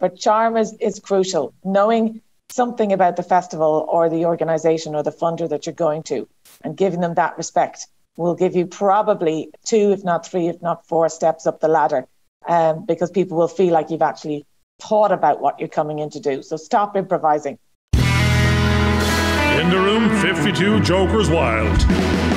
but charm is, is crucial. Knowing something about the festival or the organization or the funder that you're going to and giving them that respect will give you probably two, if not three, if not four steps up the ladder um, because people will feel like you've actually thought about what you're coming in to do. So stop improvising. In the room, 52 Jokers Wild.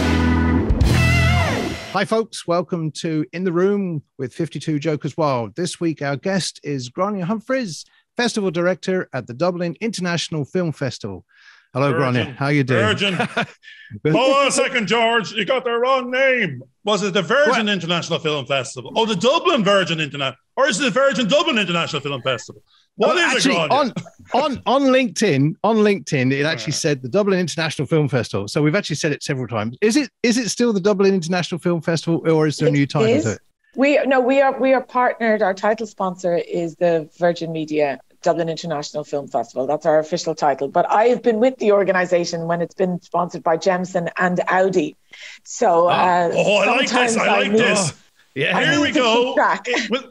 Hi, folks. Welcome to In the Room with 52 Jokers Wild. This week, our guest is Grainne Humphreys, Festival Director at the Dublin International Film Festival. Hello, Virgin. Grainne. How you doing? Virgin. Hold on a second, George. You got the wrong name. Was it the Virgin what? International Film Festival? Oh, the Dublin Virgin International, or is it the Virgin Dublin International Film Festival? What is actually, it, on, on on LinkedIn, on LinkedIn, it actually said the Dublin International Film Festival. So we've actually said it several times. Is it is it still the Dublin International Film Festival, or is there it a new title is. to it? We no, we are we are partnered. Our title sponsor is the Virgin Media Dublin International Film Festival. That's our official title. But I have been with the organisation when it's been sponsored by Jameson and Audi. So, ah. uh, oh, I like this. I like I this. Yeah, here we go.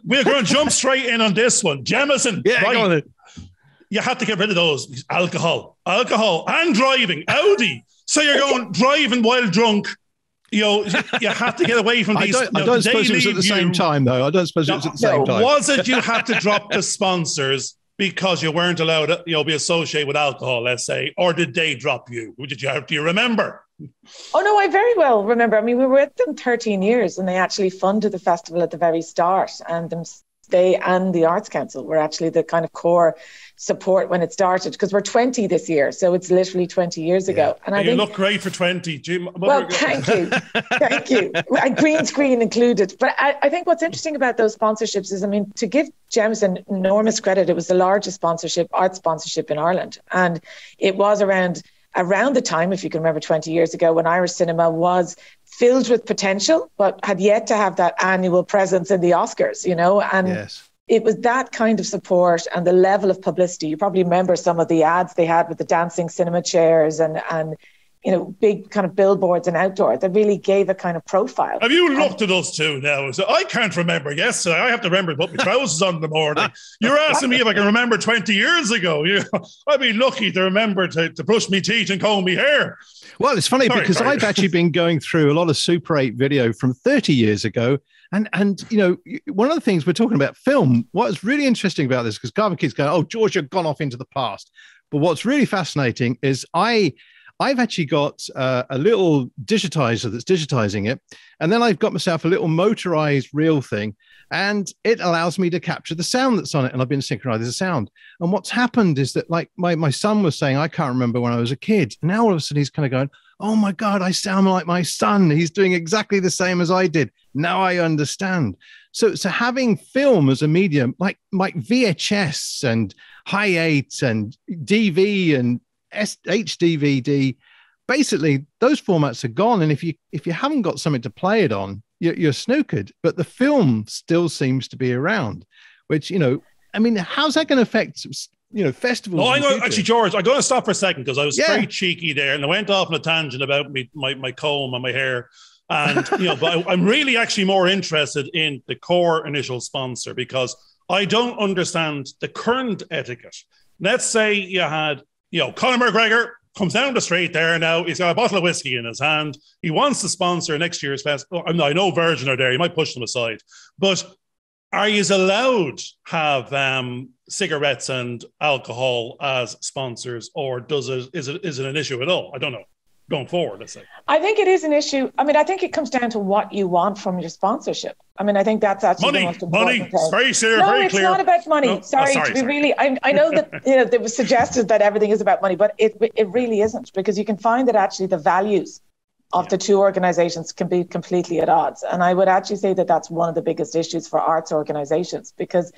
We're going to jump straight in on this one. Jameson, yeah, right. You have to get rid of those alcohol, alcohol, and driving. Audi. So you're going driving while drunk you know, you have to get away from these. I don't, I don't suppose it was at the you, same time, though. I don't suppose no, it was at the same no. time. Was it you had to drop the sponsors because you weren't allowed to, you know, be associated with alcohol, let's say, or did they drop you? Did you have, do you remember? Oh no, I very well remember. I mean, we were with them 13 years, and they actually funded the festival at the very start, and them, they and the Arts Council were actually the kind of core support when it started because we're 20 this year, so it's literally 20 years yeah. ago. And, I you think, look great for 20. Jim, well, thank you, thank you. And green screen included. But I, I, think what's interesting about those sponsorships is, I mean, to give Jameson enormous credit, it was the largest sponsorship, art sponsorship in Ireland, and it was around around the time, if you can remember, 20 years ago, when Irish cinema was filled with potential, but had yet to have that annual presence in the Oscars, you know, and. Yes it was that kind of support and the level of publicity. You probably remember some of the ads they had with the dancing cinema chairs and and you know big kind of billboards and outdoor that really gave a kind of profile. Have you looked and, at us too now? So I can't remember yesterday. I have to remember to put my trousers on in the morning. You're asking me if I can remember 20 years ago. You, I'd be lucky to remember to, to brush my teeth and comb my hair. Well, it's funny sorry, because sorry. I've actually been going through a lot of Super 8 video from 30 years ago and and you know, one of the things we're talking about film. What's really interesting about this because Garvin keeps going, "Oh, George, you've gone off into the past." But what's really fascinating is I I've actually got uh, a little digitizer that's digitizing it, and then I've got myself a little motorized reel thing, and it allows me to capture the sound that's on it. And I've been synchronizing the sound. And what's happened is that, like my my son was saying, I can't remember when I was a kid. Now all of a sudden he's kind of going, oh my God, I sound like my son. He's doing exactly the same as I did. Now I understand. So, so having film as a medium, like like VHS and Hi 8 and DV and HDVD, basically those formats are gone. And if you if you haven't got something to play it on, you're, you're snookered. But the film still seems to be around, which you know, I mean, how's that going to affect you know, festivals. No, I'm actually, George, I'm going to stop for a second because I was yeah. very cheeky there and I went off on a tangent about me, my, my comb and my hair. And, you know, but I, I'm really actually more interested in the core initial sponsor because I don't understand the current etiquette. Let's say you had, you know, Conor McGregor comes down the street there now. He's got a bottle of whiskey in his hand. He wants to sponsor next year's fest. Oh, I know Virgin are there. He might push them aside. But are you allowed have um, cigarettes and alcohol as sponsors, or does it is it is it an issue at all? I don't know. Going forward, let's say. I think it is an issue. I mean, I think it comes down to what you want from your sponsorship. I mean, I think that's actually money, the most important money. Thing. It's very clear, no, very it's clear. not about money. No, sorry, oh, sorry, to be sorry. really. I, I know that you know it was suggested that everything is about money, but it it really isn't because you can find that actually the values of yeah. the two organizations can be completely at odds. And I would actually say that that's one of the biggest issues for arts organizations because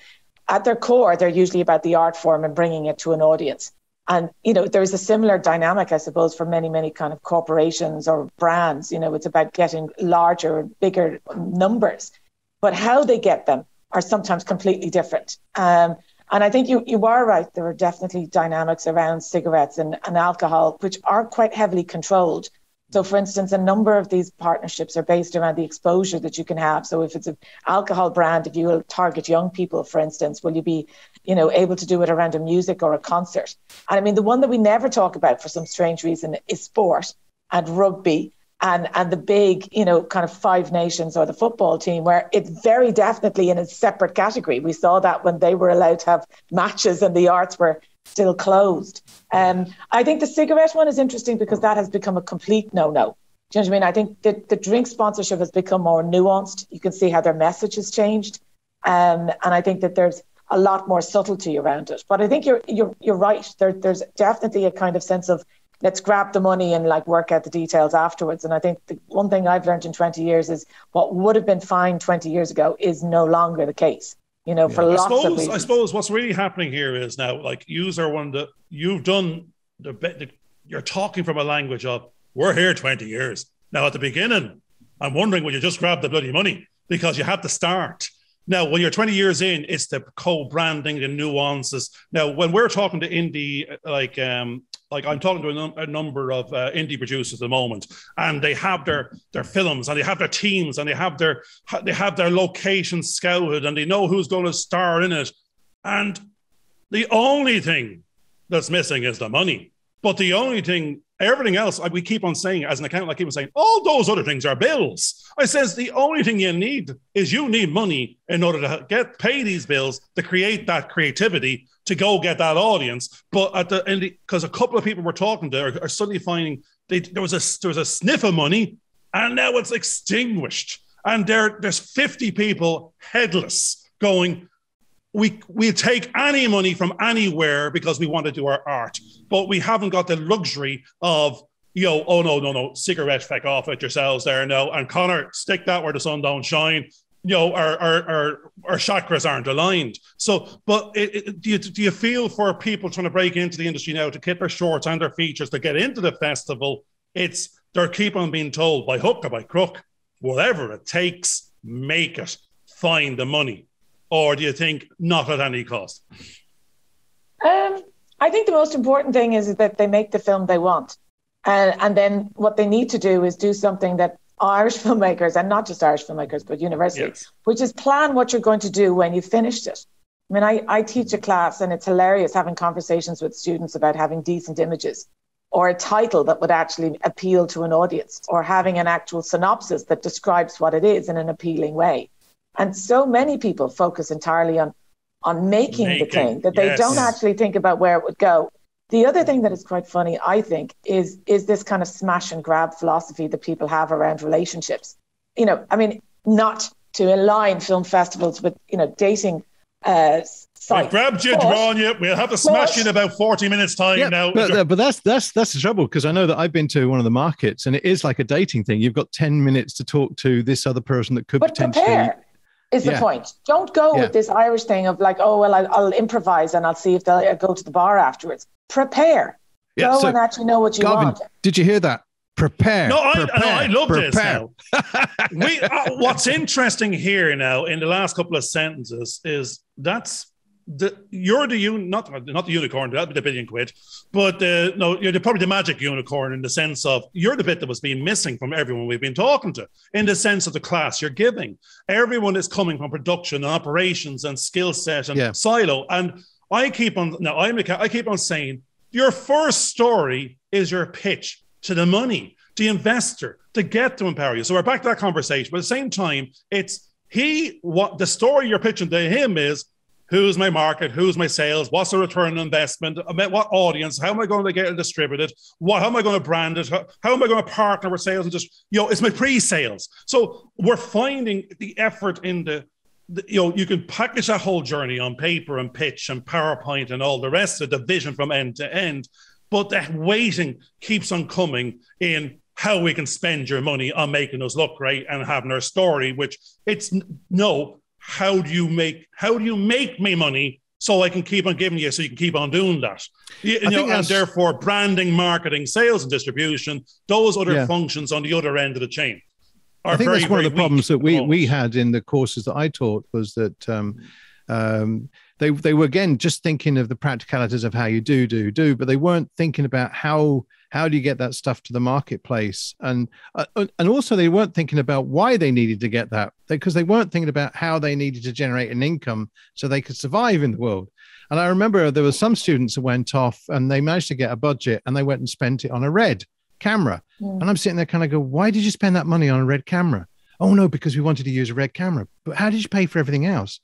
at their core, they're usually about the art form and bringing it to an audience. And, you know, there's a similar dynamic, I suppose, for many, many kind of corporations or brands. You know, it's about getting larger, bigger numbers. But how they get them are sometimes completely different. Um, and I think you, you are right. There are definitely dynamics around cigarettes and, and alcohol, which are quite heavily controlled So, for instance, a number of these partnerships are based around the exposure that you can have. So, if it's an alcohol brand, if you will target young people, for instance, will you be, you know, able to do it around a music or a concert? And I mean, the one that we never talk about for some strange reason is sport and rugby and and the big, you know, kind of five nations or the football team, where it's very definitely in a separate category. We saw that when they were allowed to have matches and the arts were still closed. Um, I think the cigarette one is interesting because that has become a complete no-no. Do you know what I mean? I think that the drink sponsorship has become more nuanced. You can see how their message has changed, um, and I think that there's a lot more subtlety around it. But I think you're you're you're right. There, there's definitely a kind of sense of let's grab the money and like work out the details afterwards. And I think the one thing I've learned in 20 years is what would have been fine 20 years ago is no longer the case you know, yeah. for lots suppose, of reasons. I suppose what's really happening here is now, like, you are one that you've done the, the you're talking from a language of we're here 20 years. Now, at the beginning, I'm wondering will you just grab the bloody money because you have to start. Now, when you're 20 years in, it's the co-branding, the nuances. Now, when we're talking to indie, like um, like I'm talking to a, num- a number of uh, indie producers at the moment, and they have their their films, and they have their teams, and they have their they have their locations scouted, and they know who's going to star in it. And the only thing that's missing is the money. But the only thing Everything else, we keep on saying as an accountant, I keep on saying, all those other things are bills. I says the only thing you need is you need money in order to get pay these bills to create that creativity to go get that audience. But at the end, because a couple of people we're talking to are, are suddenly finding they, there was a there was a sniff of money, and now it's extinguished, and there there's 50 people headless going we we take any money from anywhere because we want to do our art, but we haven't got the luxury of you know, oh no, no, no, cigarette feck off at yourselves there no. And Conor, stick that where the sun don't shine. You know, our our our, our chakras aren't aligned. So, but it, it, do you do you feel for people trying to break into the industry now to keep their shorts and their features to get into the festival? It's they're keep on being told by hook or by crook, whatever it takes, make it, find the money or do you think not at any cost? Um, I think the most important thing is that they make the film they want. And, and then what they need to do is do something that Irish filmmakers, and not just Irish filmmakers, but university, yes. which is plan what you're going to do when you've finished it. I mean, I, I teach a class and it's hilarious having conversations with students about having decent images or a title that would actually appeal to an audience or having an actual synopsis that describes what it is in an appealing way. And so many people focus entirely on on making, making the thing that they don't actually think about where it would go. The other thing that is quite funny, I think, is is this kind of smash and grab philosophy that people have around relationships. You know, I mean, not to align film festivals with you know dating uh, We've grabbed you, drawn you. We'll have a smash in about 40 minutes time yeah, now. But, but that's that's that's the trouble because I know that I've been to one of the markets and it is like a dating thing. You've got 10 minutes to talk to this other person that could but potentially prepare is the yeah. point. Don't go yeah. with this Irish thing of like, oh well, I'll, I'll, improvise and I'll see if they'll uh, go to the bar afterwards. Prepare. Yeah, go so and actually know what you Gavin, want. Did you hear that? Prepare. No, I, prepare, no, I love prepare. this. Now. we, uh, what's interesting here now in the last couple of sentences is that's the you're the un not not the unicorn that'd be the billion quid but uh, no you're the, probably the magic unicorn in the sense of you're the bit that was being missing from everyone we've been talking to in the sense of the class you're giving everyone is coming from production and operations and skill set and yeah. silo and I keep on now I'm a, I keep on saying your first story is your pitch to the money the investor to get to empower you so we're back to that conversation but at the same time it's he what the story you're pitching to him is who's my market, who's my sales, what's the return on investment, what audience, how am I going to get it distributed, what, how am I going to brand it, how, how am I going to partner with sales and just, you know, it's my pre-sales. So we're finding the effort in the, the, you know, you can package that whole journey on paper and pitch and PowerPoint and all the rest of the vision from end to end, but that waiting keeps on coming in how we can spend your money on making us look great and having our story, which it's no, how do you make how do you make me money so I can keep on giving you so you can keep on doing that. You, you know, and therefore branding, marketing, sales and distribution, those other yeah. functions on the other end of the chain. I think very, that's one of the problems that we we had in the courses that I taught was that um, um, they they were again just thinking of the practicalities of how you do do do, but they weren't thinking about how how do you get that stuff to the marketplace, and uh, and also they weren't thinking about why they needed to get that because they weren't thinking about how they needed to generate an income so they could survive in the world. And I remember there were some students that went off and they managed to get a budget and they went and spent it on a red camera. Yeah. And I'm sitting there kind of go, why did you spend that money on a red camera? Oh no, because we wanted to use a red camera. But how did you pay for everything else?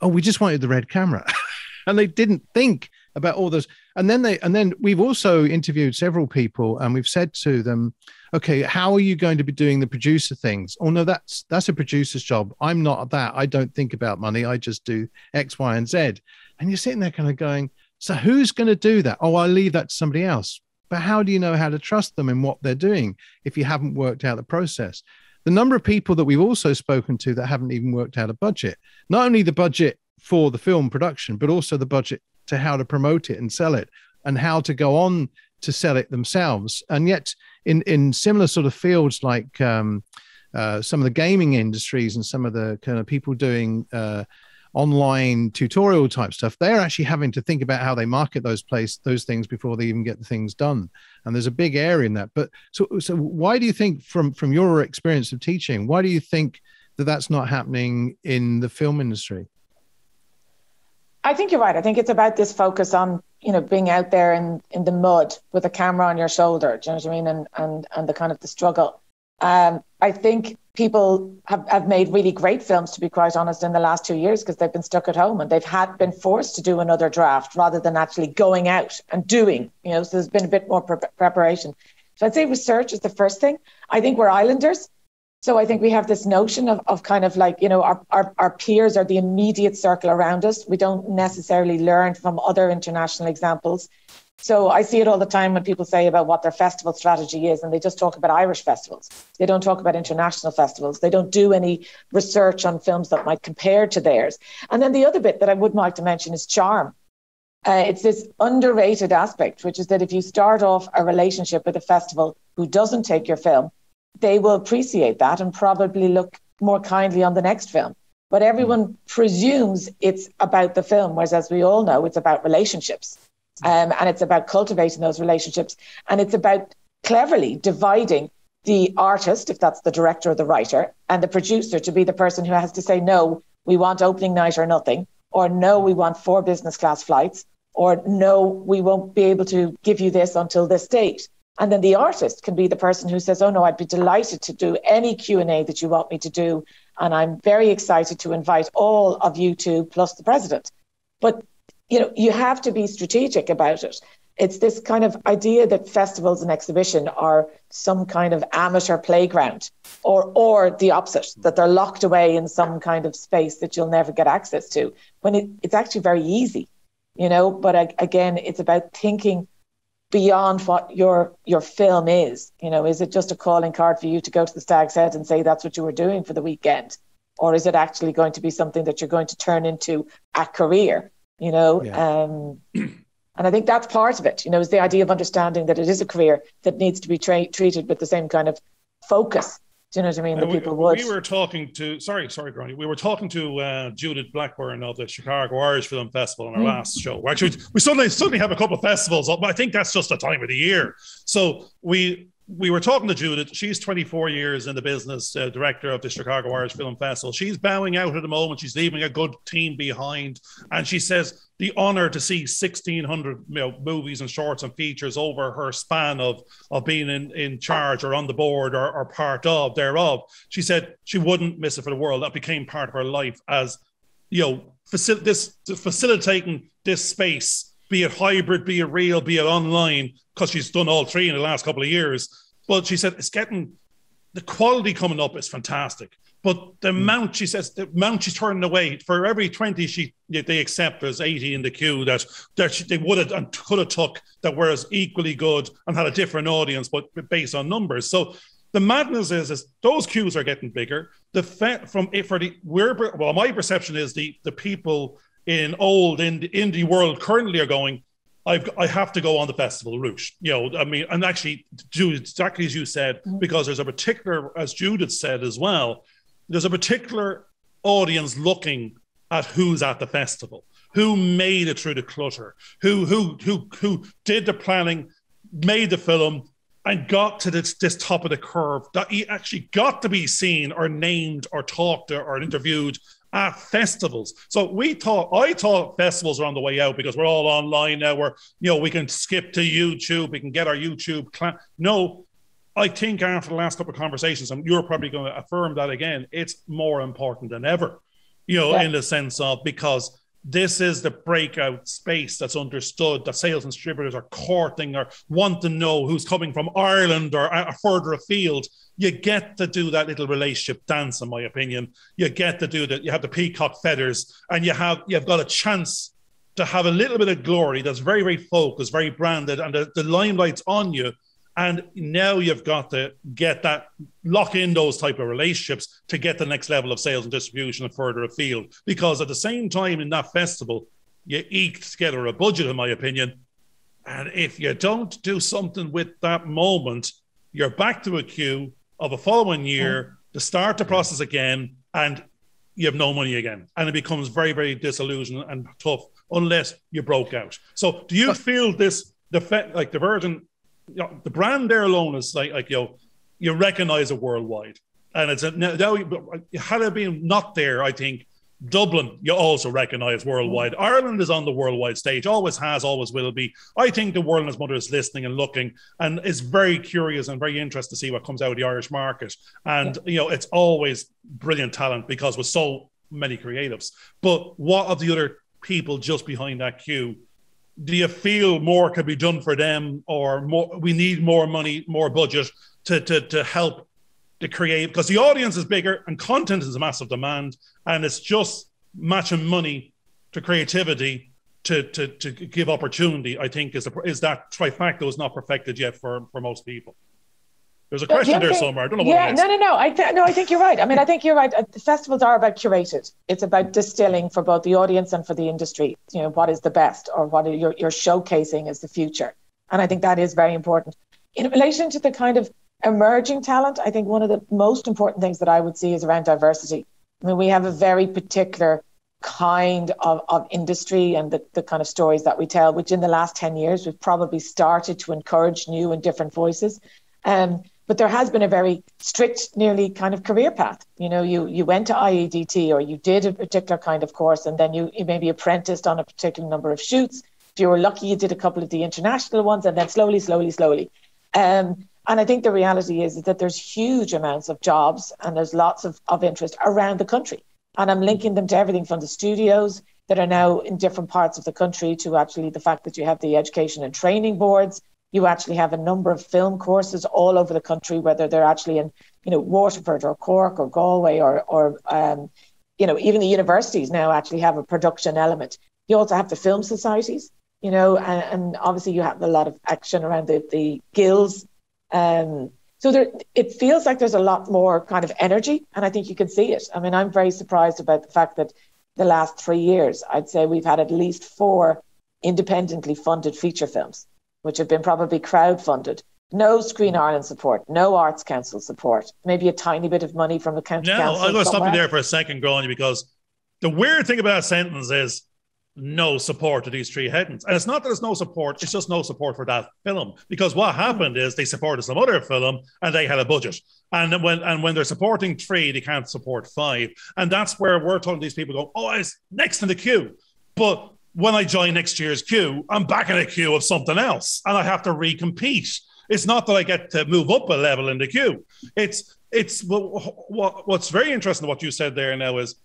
oh, we just wanted the red camera. and they didn't think about all those. And then they, and then we've also interviewed several people and we've said to them, okay, how are you going to be doing the producer things? Oh no, that's, that's a producer's job. I'm not that. I don't think about money. I just do X, Y, and Z. And you're sitting there kind of going, so who's going to do that? Oh, I'll leave that to somebody else. But how do you know how to trust them in what they're doing if you haven't worked out the process? the number of people that we've also spoken to that haven't even worked out a budget, not only the budget for the film production, but also the budget to how to promote it and sell it and how to go on to sell it themselves. And yet, in, in similar sort of fields like um, uh, some of the gaming industries and some of the kind of people doing uh, online tutorial type stuff they're actually having to think about how they market those place those things before they even get the things done. And there's a big area in that. But so so why do you think from from your experience of teaching why do you think that that's not happening in the film industry i think you're right i think it's about this focus on you know being out there in in the mud with a camera on your shoulder do you know what i mean and and and the kind of the struggle um, I think people have, have made really great films, to be quite honest, in the last two years because they've been stuck at home and they've had been forced to do another draft rather than actually going out and doing. You know, so there's been a bit more pre- preparation. So I'd say research is the first thing. I think we're islanders. So I think we have this notion of, of kind of like, you know, our, our, our peers are the immediate circle around us. We don't necessarily learn from other international examples. So I see it all the time when people say about what their festival strategy is, and they just talk about Irish festivals. They don't talk about international festivals. They don't do any research on films that might compare to theirs. And then the other bit that I would like to mention is charm. Uh, it's this underrated aspect, which is that if you start off a relationship with a festival who doesn't take your film, they will appreciate that and probably look more kindly on the next film. But everyone presumes it's about the film, whereas as we all know, it's about relationships. Um, and it's about cultivating those relationships. And it's about cleverly dividing the artist, if that's the director or the writer, and the producer to be the person who has to say, no, we want opening night or nothing, or no, we want four business class flights, or no, we won't be able to give you this until this date. And then the artist can be the person who says, oh no, I'd be delighted to do any Q&A that you want me to do. And I'm very excited to invite all of you to, plus the president. But you know, you have to be strategic about it. It's this kind of idea that festivals and exhibition are some kind of amateur playground, or or the opposite, that they're locked away in some kind of space that you'll never get access to. When it, it's actually very easy, you know. But again, it's about thinking beyond what your your film is. You know, is it just a calling card for you to go to the Stag's Head and say that's what you were doing for the weekend, or is it actually going to be something that you're going to turn into a career? you know. Yeah. Um, and I think that's part of it, you know, is the idea of understanding that it is a career that needs to be tra- treated with the same kind of focus. Do you know what I mean? That we, people would. We were talking to, sorry, sorry, Granny. We were talking to uh, Judith Blackburn of the Chicago Irish Film Festival on our mm. last show. Actually, we suddenly suddenly have a couple of festivals, but I think that's just the time of the year. So we we were talking to Judith. She's 24 years in the business, uh, director of the Chicago Irish Film Festival. She's bowing out at the moment. She's leaving a good team behind. And she says the honor to see 1,600 you know, movies and shorts and features over her span of, of being in, in charge or on the board or, or part of thereof. She said she wouldn't miss it for the world. That became part of her life as, you know, facil- this facilitating this space be it hybrid, be it real, be it online, because she's done all three in the last couple of years. But she said it's getting the quality coming up is fantastic. But the mm. amount she says, the amount she's turning away for every 20 she they accept there's 80 in the queue that that she, they would have and could have took that were as equally good and had a different audience, but based on numbers. So the madness is, is those queues are getting bigger. The fe- from for the we're well, my perception is the the people in old in the indie world currently are going, I've I have to go on the festival route. You know, I mean, and actually do exactly as you said, mm-hmm. because there's a particular, as Judith said as well, there's a particular audience looking at who's at the festival. who made it through the clutter, who who who who did the planning, made the film, and got to this, this top of the curve that he actually got to be seen or named or talked to or interviewed at festivals. So we thought, I thought festivals are on the way out because we're all online now. We're, you know, we can skip to YouTube, we can get our YouTube. Cl- no, I think after the last couple of conversations, and you're probably going to affirm that again, it's more important than ever, you know, yeah. in the sense of because this is the breakout space that's understood that sales and distributors are courting or want to know who's coming from Ireland or uh, further afield. You get to do that little relationship dance, in my opinion. You get to do that. You have the peacock feathers, and you have you've got a chance to have a little bit of glory that's very, very focused, very branded, and the, the limelight's on you and now you've got to get that, lock in those type of relationships to get the next level of sales and distribution and further afield. Because at the same time in that festival, you eke together a budget, in my opinion. And if you don't do something with that moment, you're back to a queue of a following year to start the process again, and you have no money again. And it becomes very, very disillusioned and tough unless you broke out. So do you feel this the like the Virgin you know, the brand there alone is like like you know, you recognize it worldwide, and it's a, now uh, had it been not there, I think Dublin you also recognize worldwide. Ireland is on the worldwide stage, always has, always will be. I think the world and its mother is listening and looking, and is very curious and very interested to see what comes out of the Irish market. And yeah. you know, it's always brilliant talent because with so many creatives. But what of the other people just behind that queue? do you feel more could be done for them or more we need more money more budget to to, to help to create because the audience is bigger and content is a massive demand and it's just matching money to creativity to to to give opportunity i think is a, is that trifecta is not perfected yet for for most people there's a question there thing, somewhere. I don't know. What. Yeah, no, no, no. I th- no, I think you're right. I mean, I think you're right. Uh, the festivals are about curated. It's about distilling for both the audience and for the industry. You know, what is the best, or what you're, you're showcasing is the future. And I think that is very important. In relation to the kind of emerging talent, I think one of the most important things that I would see is around diversity. I mean, we have a very particular kind of, of industry and the, the kind of stories that we tell, which in the last 10 years, we've probably started to encourage new and different voices. Um, but there has been a very strict, nearly kind of career path. You know, you you went to IADT or you did a particular kind of course, and then you, you maybe apprenticed on a particular number of shoots. If you were lucky, you did a couple of the international ones, and then slowly, slowly, slowly. Um, and I think the reality is, is that there's huge amounts of jobs and there's lots of, of interest around the country. And I'm linking them to everything from the studios that are now in different parts of the country to actually the fact that you have the education and training boards you actually have a number of film courses all over the country, whether they're actually in, you know, Waterford or Cork or Galway or, or um, you know, even the universities now actually have a production element. You also have the film societies, you know, and, and obviously you have a lot of action around the, the guilds. Um, so there, it feels like there's a lot more kind of energy, and I think you can see it. I mean, I'm very surprised about the fact that the last three years, I'd say we've had at least four independently funded feature films which have been probably crowd-funded. No Screen Ireland support, no Arts Council support, maybe a tiny bit of money from the county no, council. I'm going to stop you there for a second, Gráinne, because the weird thing about that sentence is no support to these three headings. And it's not that there's no support, it's just no support for that film. Because what happened is they supported some other film and they had a budget. And when and when they're supporting three, they can't support five. And that's where we're telling these people go, oh, it's next in the queue. But when I join next year's queue, I'm back in a queue of something else and I have to recompete. It's not that I get to move up a level in the queue. It's it's what, what's very interesting what you said there now is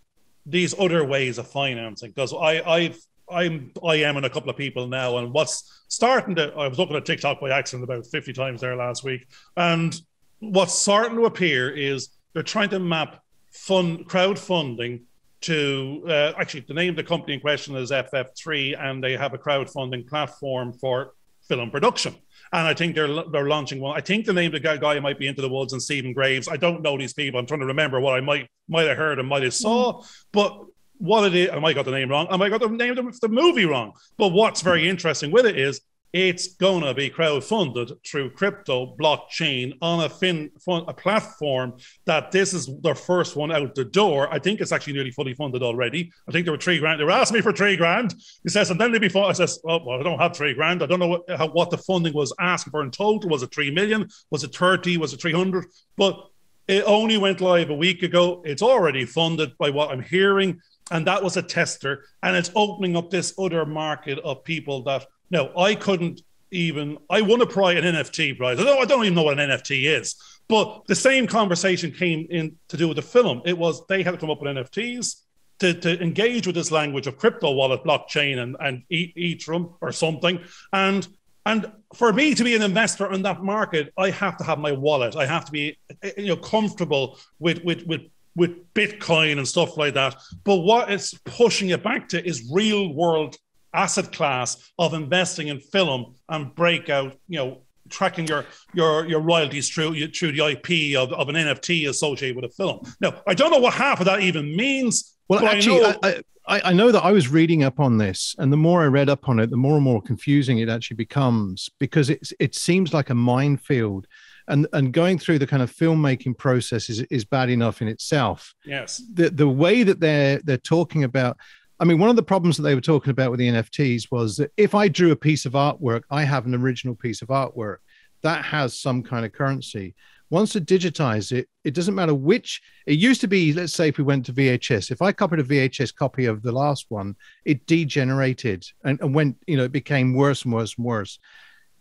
these other ways of financing because I I've I'm I am in a couple of people now and what's starting to I was looking at TikTok by accident about 50 times there last week and what's starting to appear is they're trying to map fund crowdfunding to uh, actually the name of the company in question is FF3, and they have a crowdfunding platform for film production. And I think they're they're launching one. I think the name of the guy might be Into the Woods and Stephen Graves. I don't know these people. I'm trying to remember what I might might have heard and might have saw, mm. but what it is, I might got the name wrong. I might got the name of the movie wrong. But what's very interesting with it is it's gonna be crowdfunded through crypto blockchain on a fin a platform that this is their first one out the door. I think it's actually nearly fully funded already. I think there were three grand. They were asking me for three grand. He says, and then they be I says, oh, well, I don't have three grand. I don't know what, how, what the funding was asking for in total. Was it three million? Was it 30? Was it 300? But it only went live a week ago. It's already funded by what I'm hearing. And that was a tester. And it's opening up this other market of people that no, I couldn't even. I won a prize, an NFT prize. I don't, I don't even know what an NFT is. But the same conversation came in to do with the film. It was they had to come up with NFTs to, to engage with this language of crypto wallet, blockchain, and and Ethereum or something. And and for me to be an investor in that market, I have to have my wallet. I have to be you know comfortable with with with with Bitcoin and stuff like that. But what it's pushing it back to is real world asset class of investing in film and breakout, you know, tracking your your your royalties through through the IP of, of an NFT associated with a film. Now, I don't know what half of that even means. Well, actually, I know, I, I, I know that I was reading up on this, and the more I read up on it, the more and more confusing it actually becomes because it's it seems like a minefield. And, and going through the kind of filmmaking process is, is bad enough in itself. Yes. The the way that they're they're talking about I mean, one of the problems that they were talking about with the NFTs was that if I drew a piece of artwork, I have an original piece of artwork that has some kind of currency. Once it digitize it, it doesn't matter which. It used to be, let's say, if we went to VHS, if I copied a VHS copy of the last one, it degenerated and, and went, you know, it became worse and worse and worse.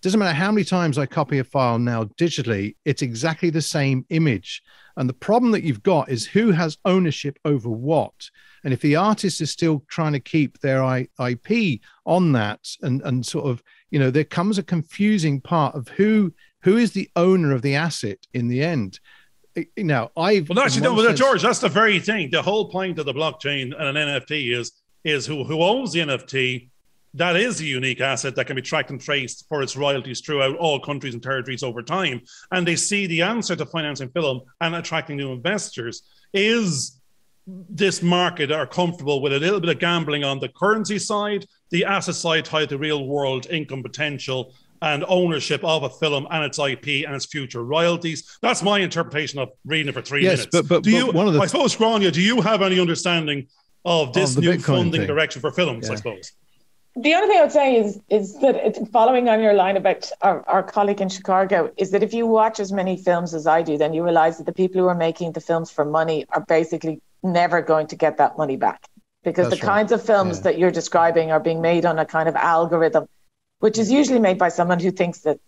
Doesn't matter how many times I copy a file now digitally, it's exactly the same image. And the problem that you've got is who has ownership over what. And if the artist is still trying to keep their IP on that, and and sort of, you know, there comes a confusing part of who who is the owner of the asset in the end. Now, I've well, actually, no, sense, George, that's the very thing. The whole point of the blockchain and an NFT is is who who owns the NFT. That is a unique asset that can be tracked and traced for its royalties throughout all countries and territories over time. And they see the answer to financing film and attracting new investors is this market are comfortable with a little bit of gambling on the currency side, the asset side tied to real world income potential and ownership of a film and its IP and its future royalties. That's my interpretation of reading it for three yes, minutes. But, but, do you, one of the, I suppose, Grainne, do you have any understanding of this of new Bitcoin funding thing. direction for films, yeah. I suppose? The only thing I would say is is that following on your line about our, our colleague in Chicago is that if you watch as many films as I do, then you realize that the people who are making the films for money are basically never going to get that money back because That's the right. kinds of films yeah. that you're describing are being made on a kind of algorithm, which is usually made by someone who thinks that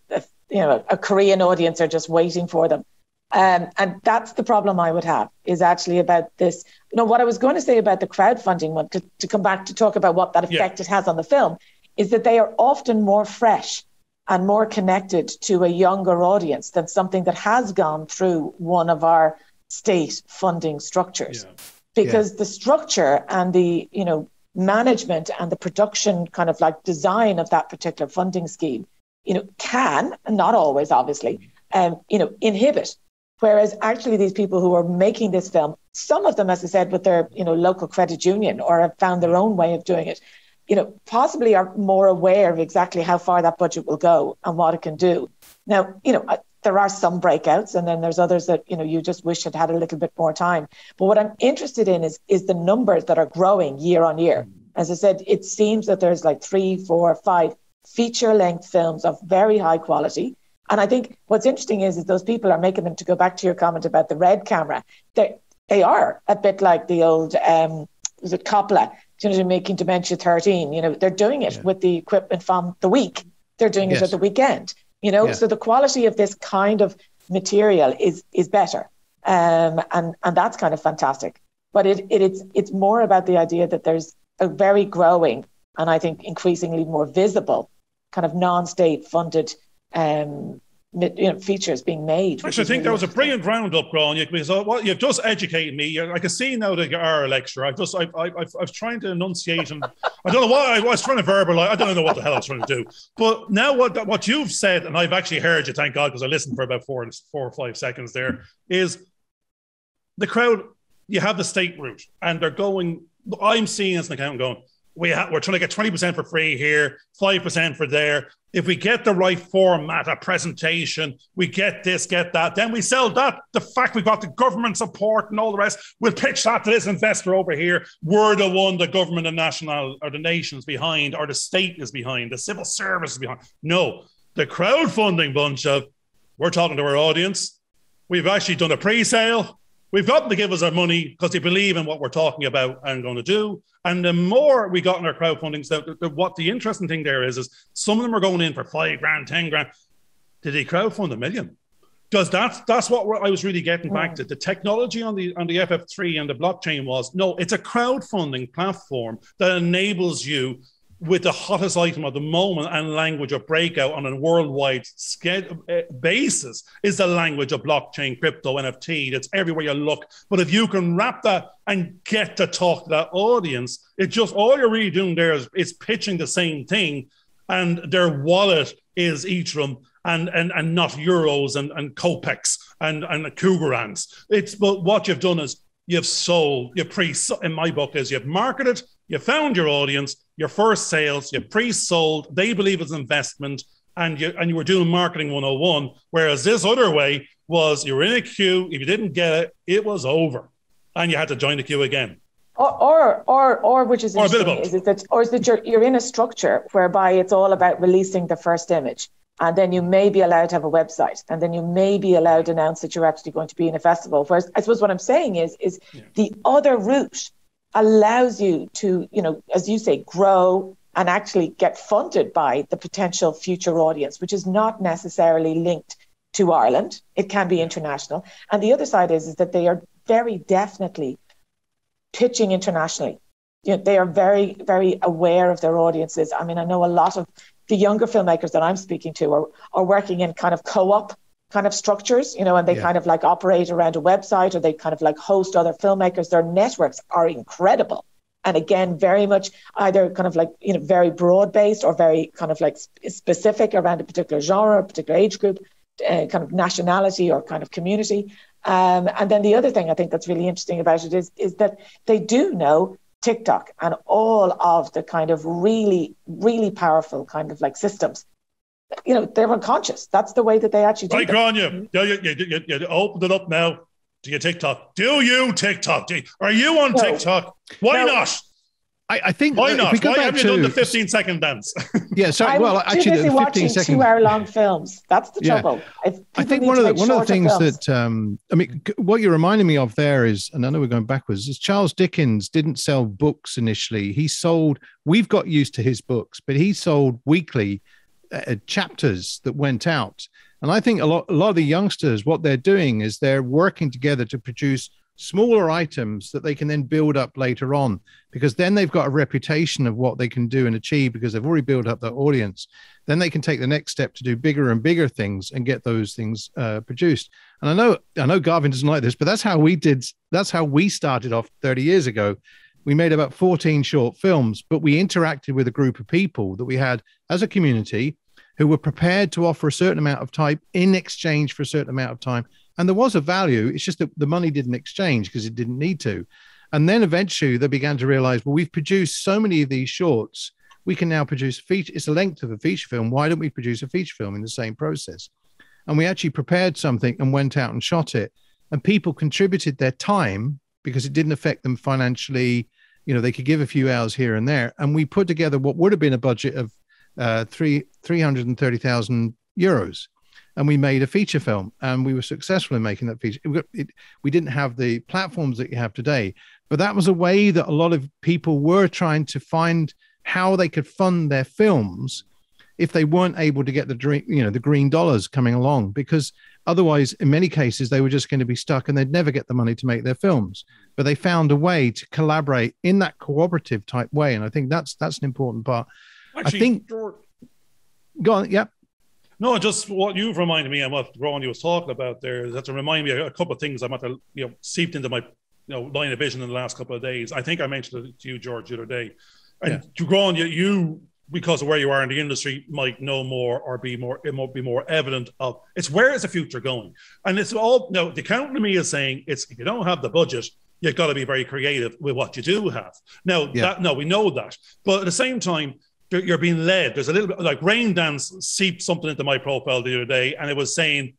you know a Korean audience are just waiting for them. Um, and that's the problem I would have is actually about this. You know, what I was going to say about the crowdfunding one, to, to come back to talk about what that effect yeah. it has on the film, is that they are often more fresh and more connected to a younger audience than something that has gone through one of our state funding structures yeah. because yeah. the structure and the you know management and the production kind of like design of that particular funding scheme you know can not always obviously um, you know inhibit whereas actually these people who are making this film some of them as i said with their you know local credit union or have found their own way of doing it you know possibly are more aware of exactly how far that budget will go and what it can do. Now you know there are some breakouts and then there's others that you know you just wish had had a little bit more time. But what i'm interested in is is the numbers that are growing year on year. Mm. as i said it seems that there's like three four five feature length films of very high quality. And i think what's interesting is, is those people are making them to go back to your comment about the red camera. They they are a bit like the old um was it Coppola you know making dementia 13 you know they're doing it yeah. with the equipment from the week they're doing yes. it at the weekend you know yeah. so the quality of this kind of material is is better um, and and that's kind of fantastic but it, it it's it's more about the idea that there's a very growing and i think increasingly more visible kind of non-state funded um, you know, features being made. Actually, I think really that was a brilliant roundup, Grainne, because uh, well, you've just educated me. I can see now that you are a lecturer. I just, I, I, I, was trying to enunciate, and I don't know what I was trying to verbalize. I don't know what the hell I was trying to do. But now, what what you've said, and I've actually heard you, thank God, because I listened for about four, four or five seconds. There is the crowd. You have the state route, and they're going. I'm seeing as an accountant going we ha- we're trying to get 20% for free here, 5% for there. If we get the right format, a presentation, we get this, get that, then we sell that. The fact we've got the government support and all the rest, we'll pitch that to this investor over here. We're the one the government and national or the nation's behind, or the state is behind, the civil service is behind. No, the crowdfunding bunch of we're talking to our audience. We've actually done a pre-sale. We've got them to give us our money because they believe in what we're talking about and going to do. And the more we got in our crowdfunding, the, the, what the interesting thing there is, is some of them are going in for five grand, 10 grand. Did they crowdfund a million? Because that's that's what I was really getting back to. The technology on the on the FF3 and the blockchain was no, it's a crowdfunding platform that enables you with the hottest item of the moment and language of breakout on a worldwide uh, basis is the language of blockchain, crypto, NFT. That's everywhere you look. But if you can wrap that and get to talk to that audience, it just all you're really doing there is, is pitching the same thing, and their wallet is Ethereum and and and not euros and and kopecks and and krugerrands. It's but what you've done is you've sold, you've pre in my book is you've marketed, you found your audience, your first sales, you pre-sold, they believe it's investment, and you and you were doing marketing 101. Whereas this other way was you were in a queue, if you didn't get it, it was over. And you had to join the queue again. Or, or, or, or which is interesting, is it that, or is that you're, you're in a structure whereby it's all about releasing the first image and then you may be allowed to have a website and then you may be allowed to announce that you're actually going to be in a festival whereas i suppose what i'm saying is is yeah. the other route allows you to you know as you say grow and actually get funded by the potential future audience which is not necessarily linked to ireland. It can be international. And the other side is is that they are very definitely pitching internationally. You know, they are very very aware of their audiences. I mean i know a lot of the younger filmmakers that I'm speaking to are, are working in kind of co-op kind of structures, you know, and they yeah. kind of like operate around a website or they kind of like host other filmmakers. Their networks are incredible. And again, very much either kind of like, you know, very broad based or very kind of like specific around a particular genre, a particular age group, uh, kind of nationality or kind of community. Um, and then the other thing I think that's really interesting about it is, is that they do know TikTok and all of the kind of really, really powerful kind of like systems. You know, they're unconscious. That's the way that they actually do it. Grainne, you, you, you, you opened it up now to your TikTok. Do you TikTok? Do you, are you on no. TikTok? Why no. not? I, I, think why not? Why have you to, done the 15 second dance? yeah, so I'm well, actually, the 15 second two hour long films. That's the yeah. trouble. I think one of the one of the things films. that um, I mean, what you're reminding me of there is, and I know we're going backwards. Is Charles Dickens didn't sell books initially. He sold. We've got used to his books, but he sold weekly uh, chapters that went out. And I think a lot, a lot of the youngsters, what they're doing is they're working together to produce smaller items that they can then build up later on because then they've got a reputation of what they can do and achieve because they've already built up their audience. Then they can take the next step to do bigger and bigger things and get those things uh, produced. And i know i know garvin doesn't like this but that's how we did that's how we started off 30 years ago we made about 14 short films but we interacted with a group of people that we had as a community who were prepared to offer a certain amount of time in exchange for a certain amount of time and there was a value. It's just that the money didn't exchange because it didn't need to. And then eventually they began to realize, well, we've produced so many of these shorts, we can now produce a feature. It's the length of a feature film. Why don't we produce a feature film in the same process? And we actually prepared something and went out and shot it. And people contributed their time because it didn't affect them financially. You know, they could give a few hours here and there. And we put together what would have been a budget of uh, three three hundred and thirty thousand euros. And we made a feature film and we were successful in making that feature. It, it, we didn't have the platforms that you have today but that was a way that a lot of people were trying to find how they could fund their films if they weren't able to get the dream you know the green dollars coming along. Because otherwise in many cases they were just going to be stuck and they'd never get the money to make their films but they found a way to collaborate in that cooperative type way and i think that's that's an important part Actually, i think George, go on yeah no, just what you've reminded me and what Ronnie was talking about there is that to remind me a, couple of things I'm at the you know seeped into my you know line of vision in the last couple of days. I think I mentioned it to you, George, the other day. And yeah. Ron, you, you because of where you are in the industry might know more or be more it might be more evident of it's where is the future going and it's all no the accountant to me is saying it's if you don't have the budget you've got to be very creative with what you do have. Now, yeah. that, no, we know that. But at the same time, you're being led. There's a little bit like Raindance seeped something into my profile the other day, and it was saying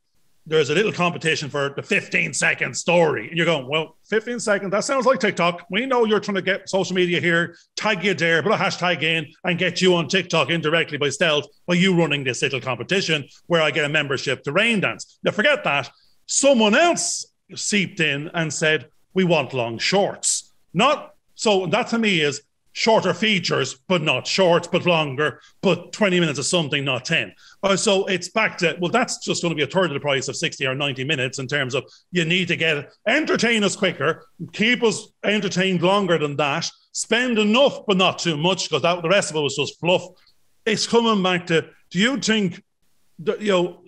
there's a little competition for the 15 second story. And you're going, well, 15 seconds, that sounds like TikTok. We know you're trying to get social media here, tag you there, put a hashtag in and get you on TikTok indirectly by stealth by you running this little competition where I get a membership to Raindance. Now, forget that. Someone else seeped in and said, we want long shorts. Not so that to me is shorter features, but not short, but longer, but 20 minutes of something, not 10. Uh, so it's back to, well, that's just going to be a third of the price of 60 or 90 minutes in terms of you need to get entertain us quicker, keep us entertained longer than that, spend enough, but not too much, because that the rest of it was just fluff. It's coming back to, do you think that, you know,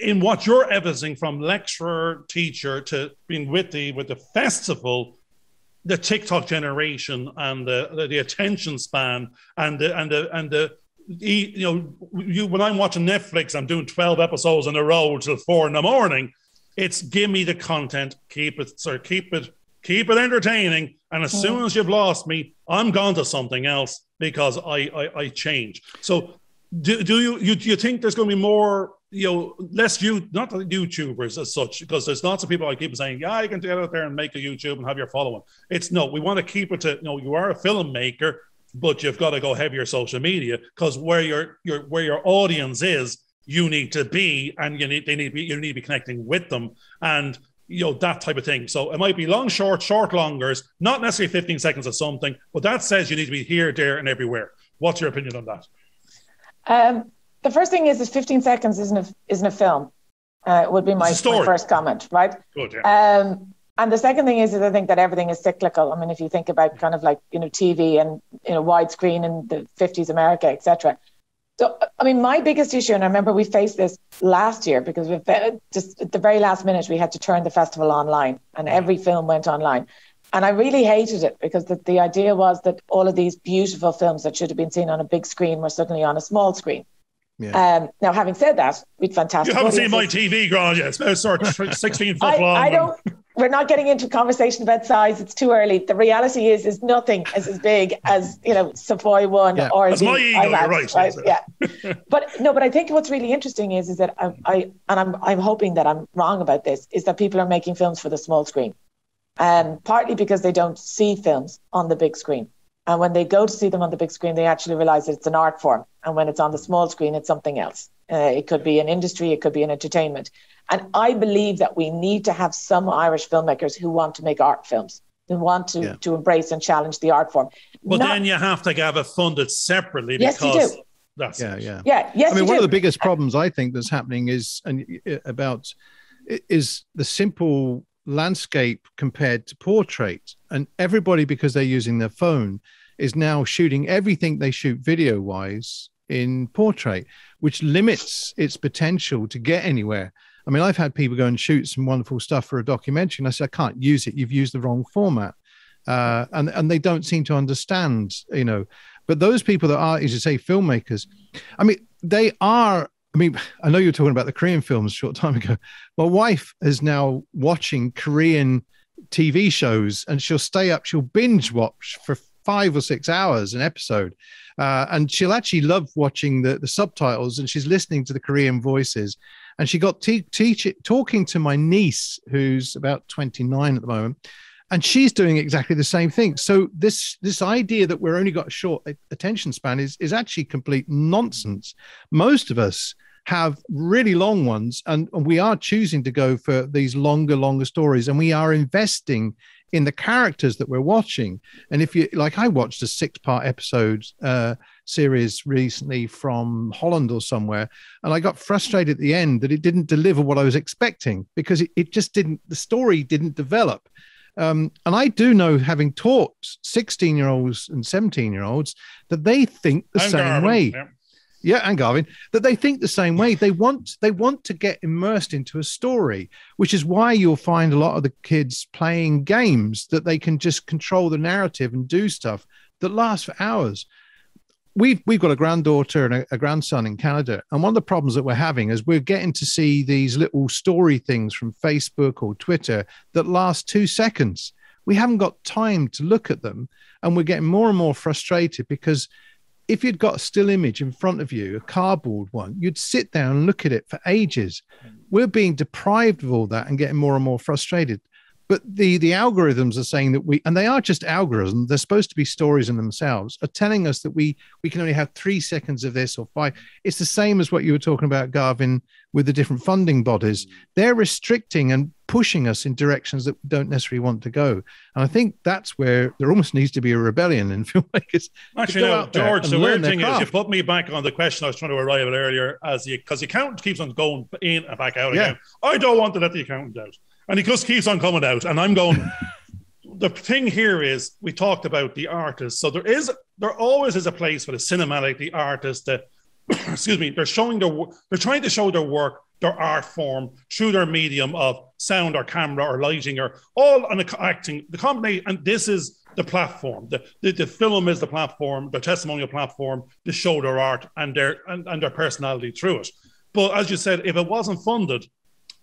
in what you're evidencing from lecturer, teacher to being with the with the festival, the TikTok generation and the, the, the attention span and the and the and the you know you when I'm watching Netflix, I'm doing 12 episodes in a row till four in the morning. It's give me the content, keep it, sir, keep it, keep it entertaining. And as soon as you've lost me, I'm gone to something else because I I, I change. So do, do you, you do you think there's going to be more you know, less you not YouTubers as such, because there's lots of people I keep saying, yeah, you can get out there and make a YouTube and have your following. It's no, we want to keep it to, you know, you are a filmmaker, but you've got to go heavier social media because where your your where your audience is, you need to be, and you need they need to be, you need to be connecting with them, and you know that type of thing. So it might be long, short, short, longers, not necessarily 15 seconds of something, but that says you need to be here, there, and everywhere. What's your opinion on that? Um, the first thing is, is 15 seconds isn't a, isn't a film. Uh, would be my, my, first comment, right? Good, yeah. Um, and the second thing is, is I think that everything is cyclical. I mean, if you think about kind of like you know TV and you know widescreen in the 50s America, etc. So, I mean, my biggest issue, and I remember we faced this last year because we just at the very last minute we had to turn the festival online, and every film went online. And I really hated it because the, the idea was that all of these beautiful films that should have been seen on a big screen were suddenly on a small screen. Yeah. Um, now, having said that, we'd fantastic. You haven't seen my TV, Grant, yet. It's sort of 16 foot I, long. I don't. We're not getting into conversation about size. It's too early. The reality is, is nothing is as big as you know Savoy one yeah. or That's the my ego. IMAX, right. right? Yeah. but no, but I think what's really interesting is, is that I, I and I'm, I'm hoping that I'm wrong about this, is that people are making films for the small screen, um, partly because they don't see films on the big screen. And when they go to see them on the big screen, they actually realize that it's an art form. And when it's on the small screen, it's something else. Uh, it could be an industry, it could be an entertainment. And I believe that we need to have some Irish filmmakers who want to make art films, who want to, yeah. to embrace and challenge the art form. But Not, then you have to have it funded separately because yes, you do. That's yeah, yeah, yeah. Yes, I mean, one do. of the biggest problems I think that's happening is and uh, about is the simple landscape compared to portrait, and everybody because they're using their phone is now shooting everything they shoot video wise in portrait, which limits its potential to get anywhere. I mean, I've had people go and shoot some wonderful stuff for a documentary, and I said, I can't use it. You've used the wrong format. Uh, and and they don't seem to understand, you know. But those people that are, as you say, filmmakers, I mean, they are. I mean, I know you were talking about the Korean films a short time ago. My wife is now watching Korean TV shows, and she'll stay up. She'll binge watch for five or six hours an episode. Uh, and she'll actually love watching the, the subtitles and she's listening to the Korean voices. And she got te- teach it, talking to my niece, who's about 29 at the moment, and she's doing exactly the same thing. So this this idea that we're only got a short attention span is is actually complete nonsense. Most of us have really long ones, and, we are choosing to go for these longer, longer stories, and we are investing in the characters that we're watching. And if you like, I watched a six part episode uh, series recently from Holland or somewhere, and I got frustrated at the end that it didn't deliver what I was expecting because it, it just didn't, the story didn't develop. Um, and I do know, having taught 16 year olds and 17 year olds, that they think the I'm same Garvin. way. Yeah yeah and garvin that they think the same way they want they want to get immersed into a story which is why you'll find a lot of the kids playing games that they can just control the narrative and do stuff that lasts for hours we've we've got a granddaughter and a, a, grandson in Canada, and one of the problems that we're having is we're getting to see these little story things from Facebook or Twitter that last two seconds, we haven't got time to look at them. And we're getting more and more frustrated because if you'd got a still image in front of you, a cardboard one, you'd sit down and look at it for ages. We're being deprived of all that and getting more and more frustrated but the the algorithms are saying that we and they are just algorithms they're supposed to be stories in themselves are telling us that we we can only have three seconds of this or five. It's the same as what you were talking about garvin with the different funding bodies. They're restricting and pushing us in directions that we don't necessarily want to go. And i think that's where there almost needs to be a rebellion in filmmakers actually no george the weird thing is you put me back on the question i was trying to arrive at earlier as the because the accountant keeps on going in and back out yeah. again. I don't want to let the accountant out and he just keeps on coming out. And I'm going, the thing here is we talked about the artist. So there is, there always is a place for the cinematic, the artist, the, excuse me, they're showing their, they're trying to show their work, their art form through their medium of sound or camera or lighting or all on the acting, the combination. And this is the platform. The, the, the film is the platform, the testimonial platform to show their art and their, and, and their personality through it. But as you said, if it wasn't funded,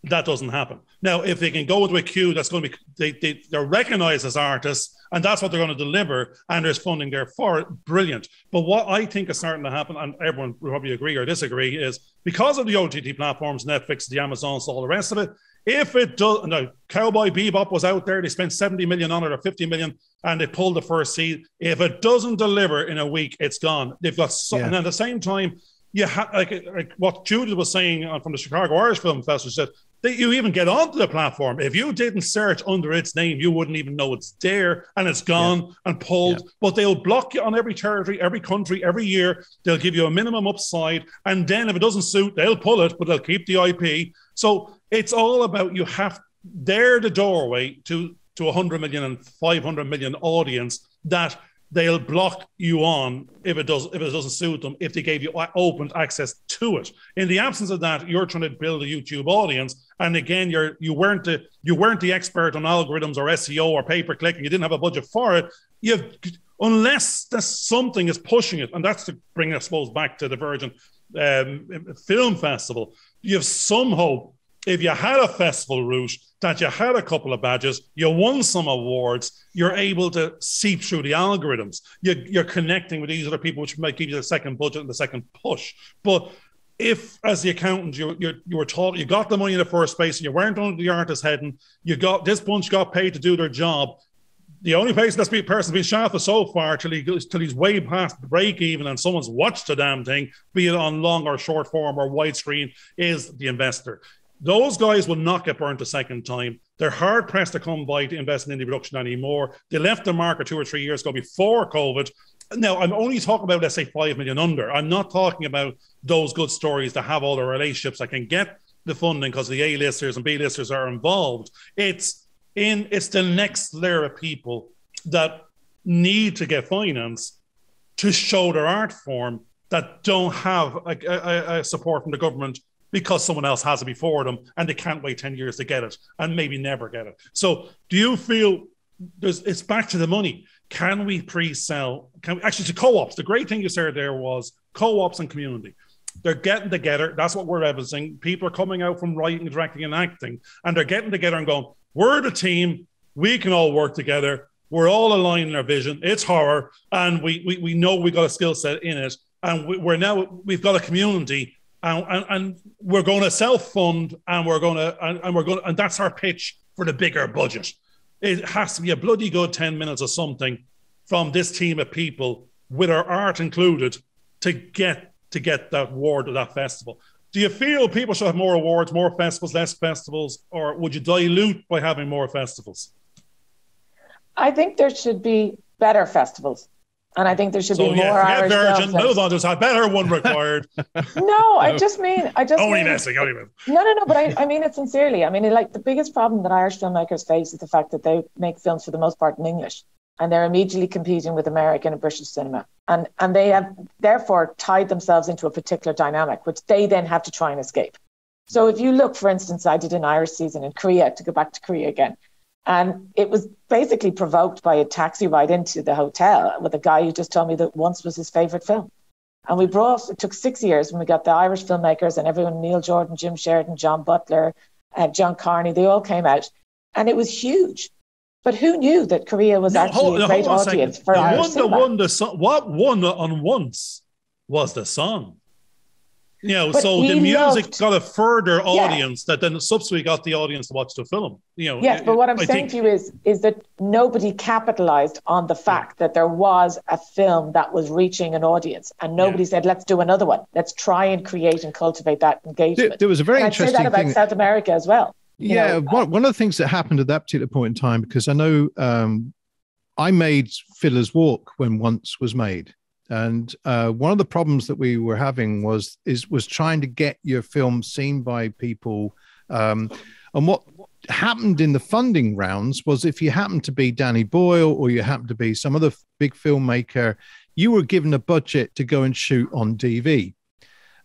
that doesn't happen. Now, if they can go into a queue, that's going to be they, they they're recognized as artists, and that's what they're going to deliver, and there's funding there for it. Brilliant. But what I think is starting to happen, and everyone will probably agree or disagree, is because of the OTT platforms, Netflix, the Amazons, all the rest of it. If it does, now Cowboy Bebop was out there, they spent 70 million on it or 50 million, and they pulled the first seed. If it doesn't deliver in a week, it's gone. They've got, so, yeah. and at the same time, you have like, like what Judith was saying uh, from the Chicago Irish Film Festival said that you even get onto the platform. If you didn't search under its name, you wouldn't even know it's there and it's gone yeah. and pulled. Yeah. But they'll block you on every territory, every country, every year. They'll give you a minimum upside. And then if it doesn't suit, they'll pull it, but they'll keep the IP. So it's all about you have they're the doorway to to 100 million and 500 million audience that they'll block you on if it does if it doesn't suit them if they gave you open access to it in the absence of that you're trying to build a youtube audience and again you're you weren't the you weren't the expert on algorithms or seo or pay per click and you didn't have a budget for it you've unless there's something is pushing it and that's to bring i suppose back to the virgin um, film festival you have some hope if you had a festival route, that you had a couple of badges, you won some awards, you're able to seep through the algorithms. You, are connecting with these other people, which might give you the second budget and the second push. But if, as the accountant, you, you, you were taught you got the money in the first place and you weren't under the artist heading, you got this bunch got paid to do their job. The only place that's been person's been shafted so far till he goes till he's way past the break even and someone's watched the damn thing, be it on long or short form or widescreen, is the investor. Those guys will not get burnt a second time. They're hard pressed to come by to invest in indie production anymore. They left the market two or three years ago before COVID. Now, I'm only talking about, let's say, 5 million under. I'm not talking about those good stories that have all the relationships that can get the funding because the A-listers and B-listers are involved. It's in it's the next layer of people that need to get finance to show their art form that don't have a, a, a support from the government because someone else has it before them and they can't wait 10 years to get it and maybe never get it. So do you feel there's it's back to the money? Can we pre-sell? Can we actually to co-ops? The great thing you said there was co-ops and community. They're getting together. That's what we're evidencing. People are coming out from writing, directing, and acting, and they're getting together and going, We're the team. We can all work together. We're all aligned in our vision. It's horror, and we we, we know we got a skill set in it. And we, we're now we've got a community and, and, and we're going to self fund and we're going to and, and we're going to, and that's our pitch for the bigger budget. It has to be a bloody good 10 minutes or something from this team of people with our art included to get to get that award or that festival. Do you feel people should have more awards, more festivals, less festivals, or would you dilute by having more festivals? I think there should be better festivals. And I think there should so, be yeah, more Irish Virgin, move on. There's a better one required. no, I just mean, I just only mean, messing, only messing. No, no, no. But I, I mean it sincerely. I mean, it, like the biggest problem that Irish filmmakers face is the fact that they make films for the most part in English, and they're immediately competing with American and British cinema, and and they have therefore tied themselves into a particular dynamic, which they then have to try and escape. So if you look, for instance, I did an Irish season in Korea to go back to Korea again. And it was basically provoked by a taxi ride into the hotel with a guy who just told me that once was his favorite film. And we brought, it took six years when we got the Irish filmmakers and everyone, Neil Jordan, Jim Sheridan, John Butler, uh, John Carney, they all came out. And it was huge. But who knew that Korea was no, actually hold, a great audience for the Irish one, cinema? The one, what won on once was the song. You know, but so the music loved, got a further audience yeah. that then subsequently got the audience to watch the film. You know, yes, but what I'm I saying think, to you is is that nobody capitalized on the fact yeah. that there was a film that was reaching an audience, and nobody yeah. said, "Let's do another one. Let's try and create and cultivate that engagement." There, there was a very and interesting I'd say that about thing. South America as well. Yeah, know, one, one of the things that happened at that particular point in time, because I know um, I made Fiddler's Walk when once was made, and uh, one of the problems that we were having was is was trying to get your film seen by people. Um, and what happened in the funding rounds was if you happened to be Danny Boyle or you happened to be some other big filmmaker, you were given a budget to go and shoot on DV.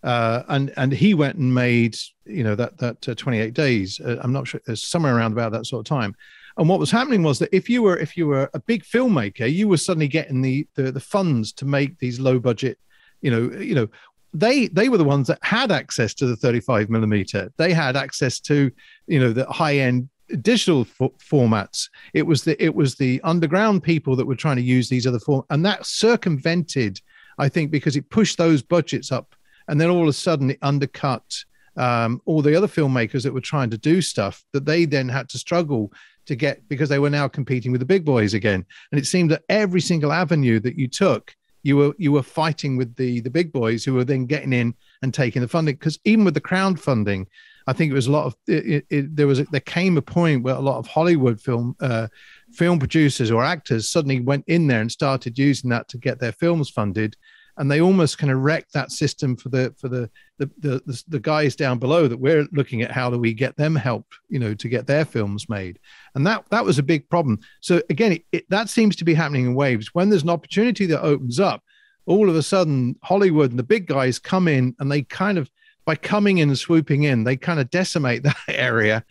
Uh, and and he went and made you know that that uh, 28 days. Uh, I'm not sure uh, somewhere around about that sort of time. And what was happening was that if you were if you were a big filmmaker, you were suddenly getting the the, the funds to make these low budget, you know, you know, they they were the ones that had access to the 35 millimeter. They had access to, you know, the high end digital formats. It was the it was the underground people that were trying to use these other form, and that circumvented, I think, because it pushed those budgets up, and then all of a sudden it undercut um, all the other filmmakers that were trying to do stuff that they then had to struggle to get because they were now competing with the big boys again. And it seemed that every single avenue that you took, you were you were fighting with the the big boys who were then getting in and taking the funding. Because even with the crowdfunding, I think it was a lot of it, it, there was a, there came a point where a lot of Hollywood film uh, film producers or actors suddenly went in there and started using that to get their films funded and they almost kind of wrecked that system for the for the the, the the guys down below that we're looking at how do we get them help you know to get their films made. And that that was a big problem. So again it, it, that seems to be happening in waves. When there's an opportunity that opens up all of a sudden hollywood and the big guys come in and they kind of by coming in and swooping in they kind of decimate that area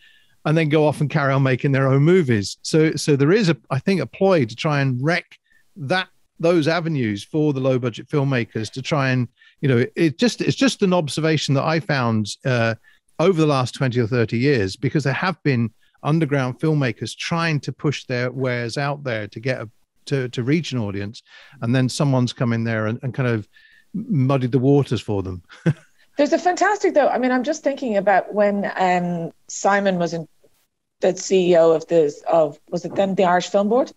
and then go off and carry on making their own movies. So so there is a i think a ploy to try and wreck that those avenues for the low budget filmmakers to try and you know it just it's just an observation that i found uh, over the last 20 or 30 years because there have been underground filmmakers trying to push their wares out there to get a to, to reach an audience and then someone's come in there and, and kind of muddied the waters for them. There's a fantastic though i mean i'm just thinking about when um, simon was in the ceo of this of was it then the irish film board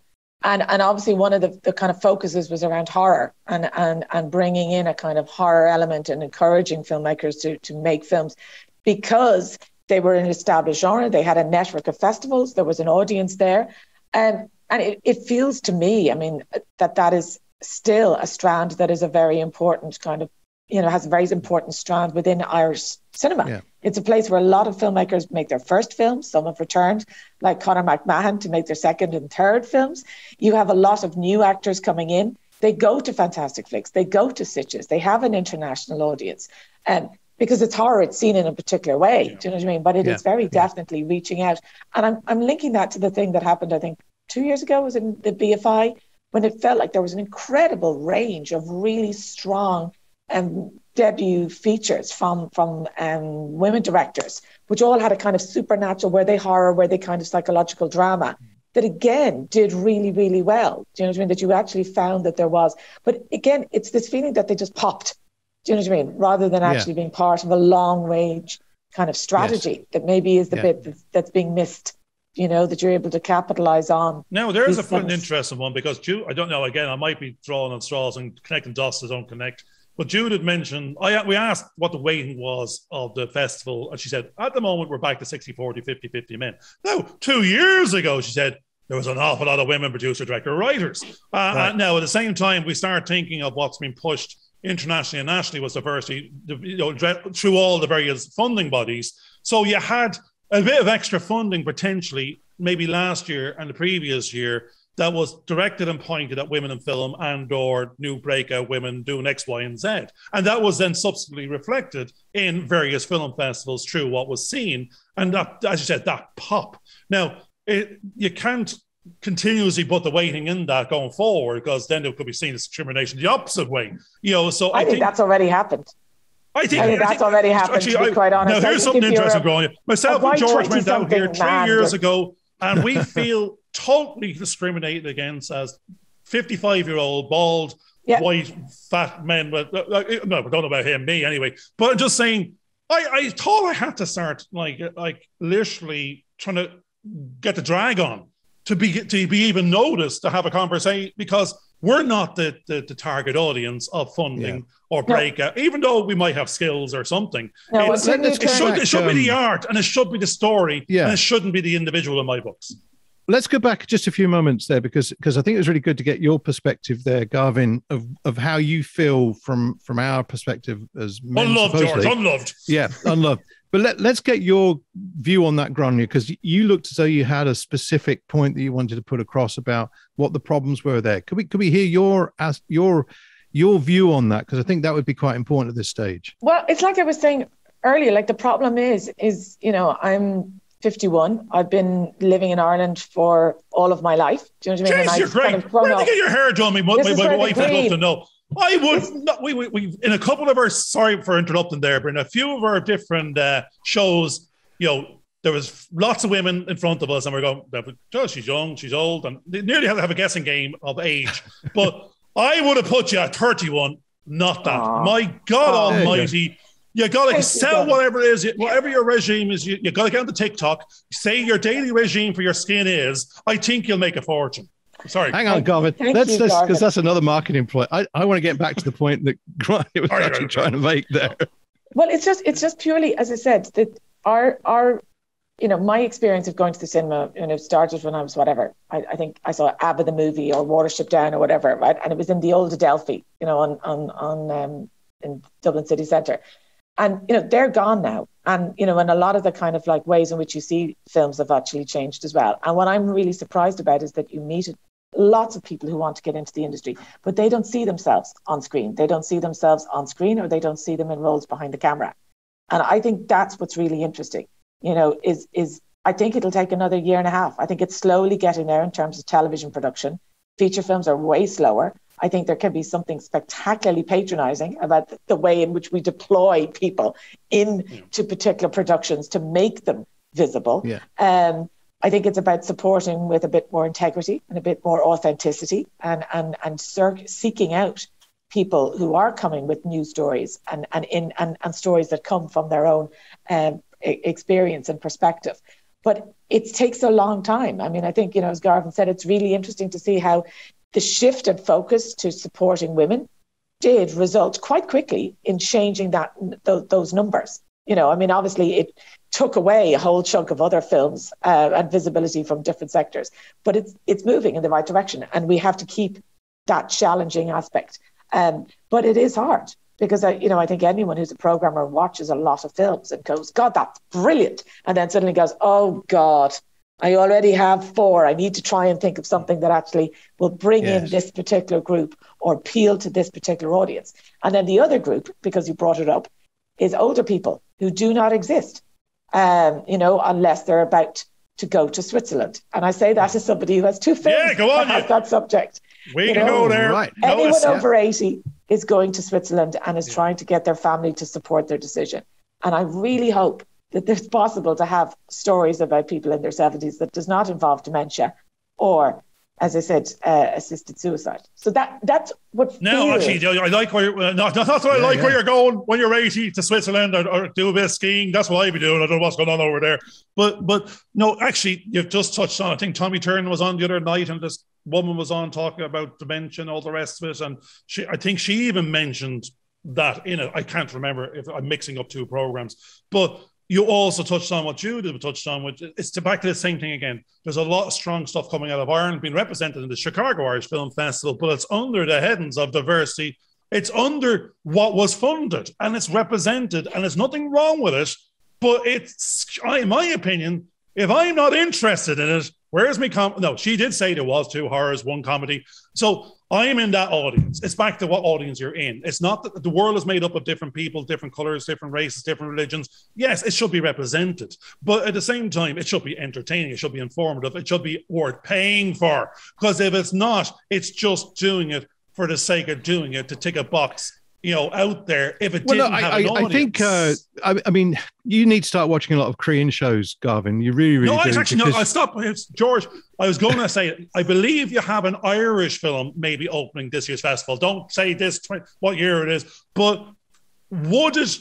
and and obviously one of the, the kind of focuses was around horror and and and bringing in a kind of horror element and encouraging filmmakers to to make films because they were an established genre. They had a network of festivals. There was an audience there. And and it, it feels to me i mean that that is still a strand that is a very important kind of you know, has a very important strand within Irish cinema. Yeah. It's a place where a lot of filmmakers make their first films. Some have returned, like Conor McMahon, to make their second and third films. You have a lot of new actors coming in. They go to Fantastic Flicks, they go to Sitges, they have an international audience. And because it's horror, it's seen in a particular way. Yeah. Do you know what I mean? But it yeah. is very definitely reaching out. And I'm, I'm linking that to the thing that happened, I think, two years ago, was in the BFI, when it felt like there was an incredible range of really strong um, debut features from from um, women directors, which all had a kind of supernatural, where they horror, where they kind of psychological drama. That again did really, really well. Do you know what I mean? That you actually found that there was, but again, it's this feeling that they just popped. Do you know what I mean? Rather than actually yeah. being part of a long range kind of strategy yes. that maybe is the yeah. bit that's, that's being missed you know, that you're able to capitalize on. Now, there's a fun, interesting one because Jude, I don't know, again, I might be drawing on straws and connecting dots that don't connect. But Jude had mentioned, I, we asked what the weighting was of the festival, and she said, at the moment, we're back to 60 40, 50 50 men. Now, two years ago, she said, there was an awful lot of women producer, director, writers. Uh, right. now, at the same time, we start thinking of what's been pushed internationally and nationally was diversity you know, through all the various funding bodies. So you had a bit of extra funding potentially, maybe last year and the previous year that was directed and pointed at women in film and or new breakout women doing X, Y, and Z. And that was then subsequently reflected in various film festivals through what was seen. And that, as you said, that pop. Now, it, you can't continuously put the weighting in that going forward because then it could be seen as discrimination the opposite way. You know, so I, I think, think, that's already happened. I think, I that's think, already happened. Actually, to be quite honest, now here's something interesting, growing. Myself and George went out here three years ago, and we feel totally discriminated against as 55 year old, bald, yeah. white, fat men. But uh, uh, no, we don't know about him, me anyway. But I'm just saying, I, I thought I had to start like like literally trying to get the drag on to be to be even noticed to have a conversation because we're not the, the, the target audience of funding yeah. or breakout, no. even though we might have skills or something. No, it, it, it, should, it should um, be the art and it should be the story yeah. and it shouldn't be the individual in my books. Let's go back just a few moments there because because I think it was really good to get your perspective there, Garvin, of, of how you feel from from our perspective as men. Unloved, supposedly. George, unloved. Yeah, unloved. But let, let's get your view on that, Grainne, because you looked as though you had a specific point that you wanted to put across about what the problems were there. Could we could we hear your as your your view on that? Because I think that would be quite important at this stage. Well, it's like I was saying earlier. Like the problem is, is you know, I'm 51. I've been living in Ireland for all of my life. Do you know what I mean? Jeez, you're great. Kind of Where did you get your hair done? Me, my, my wife would love to know. I would not. We, we, we in a couple of our sorry for interrupting there, but in a few of our different uh, shows, you know, there was lots of women in front of us, and we're going, oh, she's young, she's old, and they nearly have to have a guessing game of age. but I would have put you at 31, not that. Aww. My God Aww. Almighty. You got to sell whatever it is, whatever your regime is. You, you got to get on the TikTok, say your daily regime for your skin is. I think you'll make a fortune. Sorry. Hang on, Garvin. Let's just because that's another marketing point. I, I want to get back to the point that Grant was right, actually right, trying to make there. Well, it's just it's just purely, as I said, that our our you know, my experience of going to the cinema, you know, started when I was whatever. I, I think I saw ABBA the movie or Watership Down or whatever, right? And it was in the old Adelphi, you know, on on on um, in Dublin City Centre. And you know, they're gone now. And you know, and a lot of the kind of like ways in which you see films have actually changed as well. And what I'm really surprised about is that you meet lots of people who want to get into the industry, but they don't see themselves on screen. They don't see themselves on screen or they don't see them in roles behind the camera. And I think that's what's really interesting, you know, is is I think it'll take another year and a half. I think it's slowly getting there in terms of television production. Feature films are way slower. I think there can be something spectacularly patronizing about the way in which we deploy people into particular productions to make them visible. Yeah. Um, I think it's about supporting with a bit more integrity and a bit more authenticity and and and seeking out people who are coming with new stories and and in and, and stories that come from their own um, experience and perspective. But it takes a long time. I mean, I think you know, as Garvin said, it's really interesting to see how the shift and focus to supporting women did result quite quickly in changing that th- those numbers. You know, I mean, obviously it took away a whole chunk of other films uh, and visibility from different sectors. But it's it's moving in the right direction, and we have to keep that challenging aspect. Um, but it is hard because I, you know, I think anyone who's a programmer watches a lot of films and goes, "God, that's brilliant," and then suddenly goes, "Oh God." I already have four. I need to try and think of something that actually will bring yes. in this particular group or appeal to this particular audience. And then the other group, because you brought it up, is older people who do not exist um, you know, unless they're about to go to Switzerland. And I say that as somebody who has two films yeah, go on, that has that subject. We you can know, go there. Right. Anyone no, over yeah. 80 is going to Switzerland and is yeah. trying to get their family to support their decision. And I really hope that it's possible to have stories about people in their 70s that does not involve dementia or as I said, uh, assisted suicide. So that that's what. No, actually, I like where you're, uh, not, not what I like yeah. where you're going when you're 80 to Switzerland or, or, do a bit of skiing. That's what I'd be doing. I don't know what's going on over there. But but no, actually, you've just touched on. I think Tommy Tiernan was on the other night, and this woman was on talking about dementia and all the rest of it. And she, I think she even mentioned that in it. I can't remember if I'm mixing up two programs, but you also touched on what did, touched on, which it's to back to the same thing again. There's a lot of strong stuff coming out of Ireland being represented in the Chicago Irish Film Festival, but it's under the headings of diversity. It's under what was funded and it's represented, and there's nothing wrong with it. But it's, in my opinion, if I'm not interested in it, where's me? Com- no, she did say there was two horrors, one comedy. So I am in that audience. It's back to what audience you're in. It's not that the world is made up of different people, different colors, different races, different religions. Yes, it should be represented, but at the same time, it should be entertaining. It should be informative. It should be worth paying for. Because if it's not, it's just doing it for the sake of doing it to tick a box you know, out there if it well, didn't no, have I, an audience. I think uh, I, I, mean, you need to start watching a lot of Korean shows, Garvin. You really, really. No, do, actually because... no. I stopped. It's George. I was going to say, I believe you have an Irish film maybe opening this year's festival. Don't say this what year it is, but would it?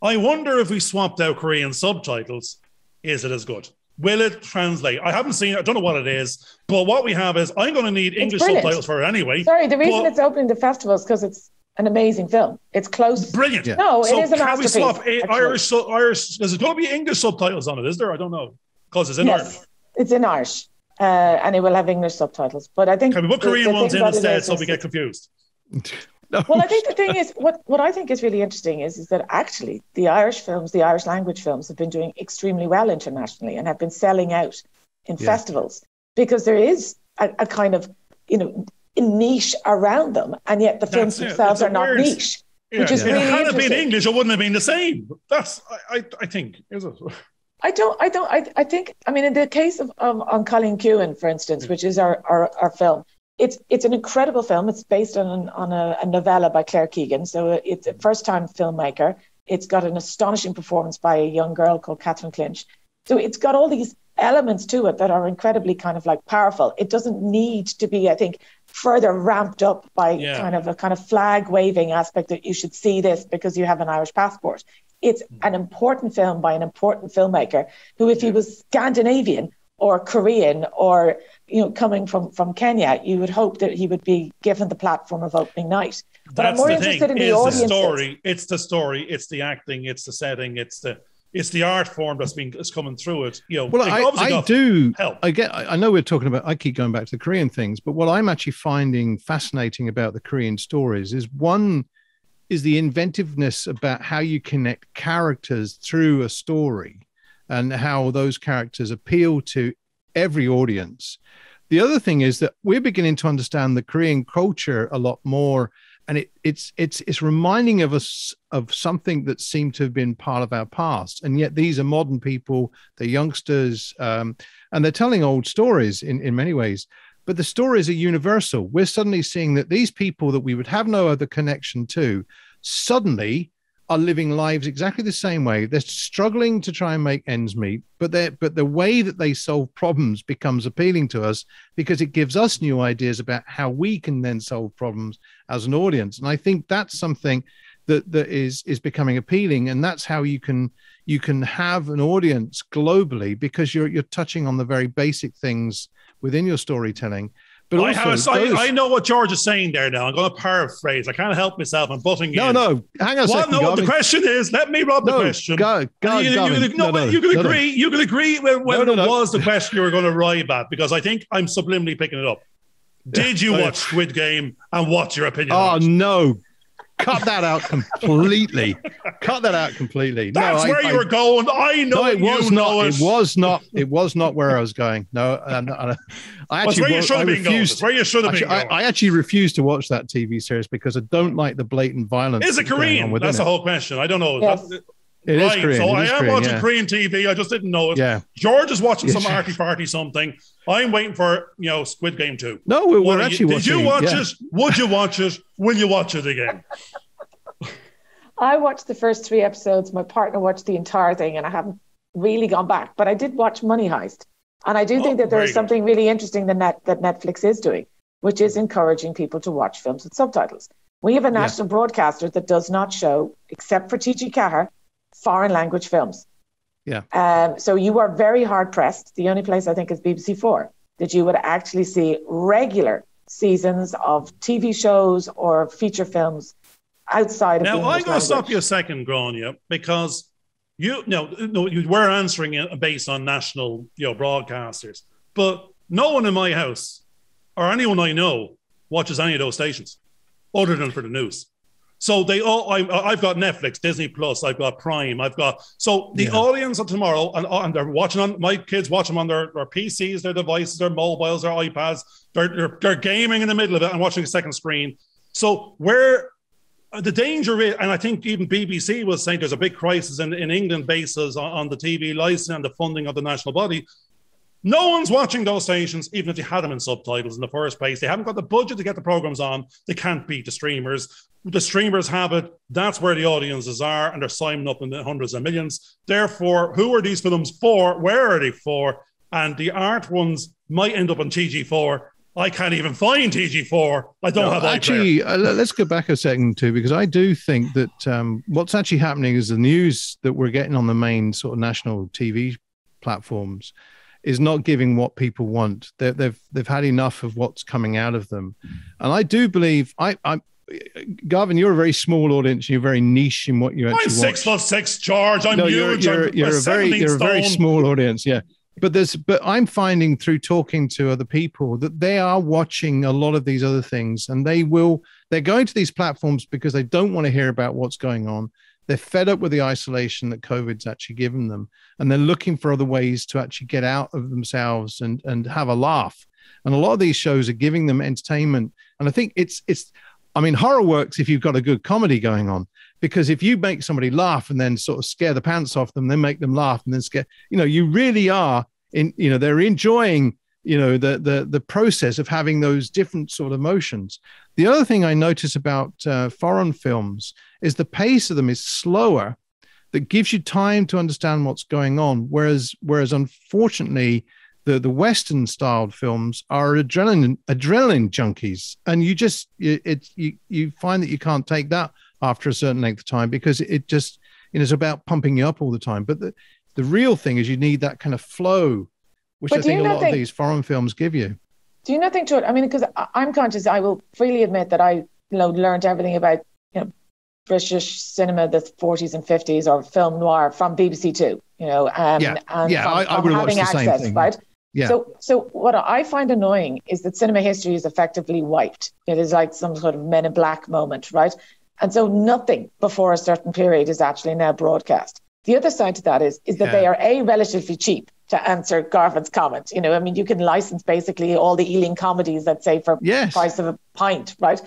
I wonder if we swapped out Korean subtitles, is it as good? Will it translate? I haven't seen it. I don't know what it is, but what we have is I'm going to need English subtitles for it anyway. Sorry, the reason but, it's opening the festival is because it's an amazing film. It's close. Brilliant. Yeah. No, so it is a masterpiece. Can we swap a- Irish, Irish? There's going to be English subtitles on it, is there? I don't know because it's in yes, Irish. It's in Irish, uh, and it will have English subtitles. But I think can we put Korean ones in instead so we get confused? no. Well, I think the thing is, what what I think is really interesting is is that actually the Irish films, the Irish language films, have been doing extremely well internationally and have been selling out in yeah. festivals because there is a, a kind of you know niche around them, and yet the films That's themselves are not niche. Yeah, which is yeah. really had it been English, it wouldn't have been the same. That's I, I, I think is it. I don't, I don't, I, I think, I mean, in the case of, of An Cailín Ciúin, for instance, which is our, our, our film, it's it's an incredible film. It's based on on a, a novella by Claire Keegan, so it's a first time filmmaker. It's got an astonishing performance by a young girl called Catherine Clinch. So it's got all these elements to it that are incredibly kind of like powerful. It doesn't need to be, I think, further ramped up by yeah. kind of a kind of flag waving aspect that you should see this because you have an Irish passport. It's hmm. an important film by an important filmmaker who, if he was Scandinavian or Korean or you know coming from from Kenya, you would hope that he would be given the platform of opening night. But That's I'm more interested thing, in the audience. The story. It's the story. It's the acting. It's the setting. It's the it's the art form that's been is coming through it. You know, well, I, I do. Help. I get. I know we're talking about. I keep going back to the Korean things, but what I'm actually finding fascinating about the Korean stories is one is the inventiveness about how you connect characters through a story and how those characters appeal to every audience. The other thing is that we're beginning to understand the Korean culture a lot more and it, it's it's it's reminding of us of something that seemed to have been part of our past. And yet these are modern people they're youngsters um, and they're telling old stories in in many ways. But the stories are universal. We're suddenly seeing that these people that we would have no other connection to suddenly are living lives exactly the same way. They're struggling to try and make ends meet, but they but the way that they solve problems becomes appealing to us because it gives us new ideas about how we can then solve problems as an audience. And I think that's something that that is is becoming appealing, and that's how you can you can have an audience globally because you're you're touching on the very basic things within your storytelling but I, also. I, I, know what George is saying there now. I'm going to paraphrase. I can't help myself. I'm butting no, in. No, no. Hang on a second. No, the question is, let me rob the no, question. Go, go, you, you, you, no, no, you can agree. You can agree when, when it was the question you were going to arrive at because I think I'm subliminally picking it up. Did you watch Squid Game and what's your opinion? Oh, no cut that out completely. cut that out completely. That's no, where I, you I, were going. I know no, it was not. It. it. was not. It was not where I was going. No, I, I actually. where you should have been going. where you should have been going. I, actually refused to watch that TV series because I don't like the blatant violence. Is it Korean? That's the whole question. I don't know. Yes. It right. is Korean. So I am Korean, watching yeah. Korean TV. I just didn't know it. Yeah. George is watching some arty party something. I'm waiting for you know Squid Game 2. No, we're, we're actually you, watching. Did you watch yeah. it? Would you watch it? Will you watch it again? I watched the first three episodes. My partner watched the entire thing, and I haven't really gone back. But I did watch Money Heist, and I do oh, think that there is something really interesting that Net, that Netflix is doing, which is encouraging people to watch films with subtitles. We have a national yeah. broadcaster that does not show, except for TG Ceathair, foreign language films. Yeah. Um, so you are very hard pressed. The only place I think is BBC Four that you would actually see regular seasons of TV shows or feature films outside now, of Now I'm going to stop you a second, Grainne, because you know, no, you were answering it based on national, you know, broadcasters, but no one in my house or anyone I know watches any of those stations, other than for the news. So they all, I, have got Netflix, Disney Plus, I've got Prime, I've got. So the yeah. audience of tomorrow, and, and, they're watching on my kids watch them on their, their PCs, their devices, their mobiles, their iPads. They're, they're, they're gaming in the middle of it and watching a second screen. So where uh, the danger is, and I think even BBC was saying there's a big crisis in, in England bases on, on the TV license and the funding of the national body. No one's watching those stations, even if they had them in subtitles in the first place. They haven't got the budget to get the programs on. They can't beat the streamers. The streamers have it. That's where the audiences are, and they're signing up in the hundreds of millions. Therefore, who are these films for? Where are they for? And the art ones might end up on TG4. I can't even find TG4. I don't no, have actually. Uh, let's go back a second too, because I do think that um, what's actually happening is the news that we're getting on the main sort of national TV platforms is not giving what people want. they have they've, they've had enough of what's coming out of them, and I do believe I I. Garvin, you're a very small audience. You're very niche in what you actually. I'm six foot six, George. I'm no, huge. You're, you're, you're a very, you're a very small audience. Yeah, but there's, but I'm finding through talking to other people that they are watching a lot of these other things, and they will. They're going to these platforms because they don't want to hear about what's going on. They're fed up with the isolation that COVID's actually given them, and they're looking for other ways to actually get out of themselves and and have a laugh. And a lot of these shows are giving them entertainment. And I think it's it's I mean, horror works if you've got a good comedy going on, because if you make somebody laugh and then sort of scare the pants off them, then make them laugh and then scare, you know, you really are in, you know, they're enjoying, you know, the the the process of having those different sort of emotions. The other thing I notice about uh, foreign films is the pace of them is slower that gives you time to understand what's going on whereas whereas unfortunately the the western styled films are adrenaline adrenaline junkies. And you just it you you find that you can't take that after a certain length of time because it just you know, it's about pumping you up all the time. But the the real thing is you need that kind of flow which but i think a lot think, of these foreign films give you do you not think to it i mean because i'm conscious i will freely admit that i you know learned everything about you know British cinema, the 40s and 50s, or film noir from BBC Two. You know, um, yeah, and yeah, from, I, I would having the access, same thing. right? Yeah. So, so what I find annoying is that cinema history is effectively wiped. It is like some sort of Men in Black moment, right? And so nothing before a certain period is actually now broadcast. The other side to that is is that yeah. they are a relatively cheap to answer Garvin's comment. You know, I mean, you can license basically all the Ealing comedies, let's say, for yes. price of a pint, right?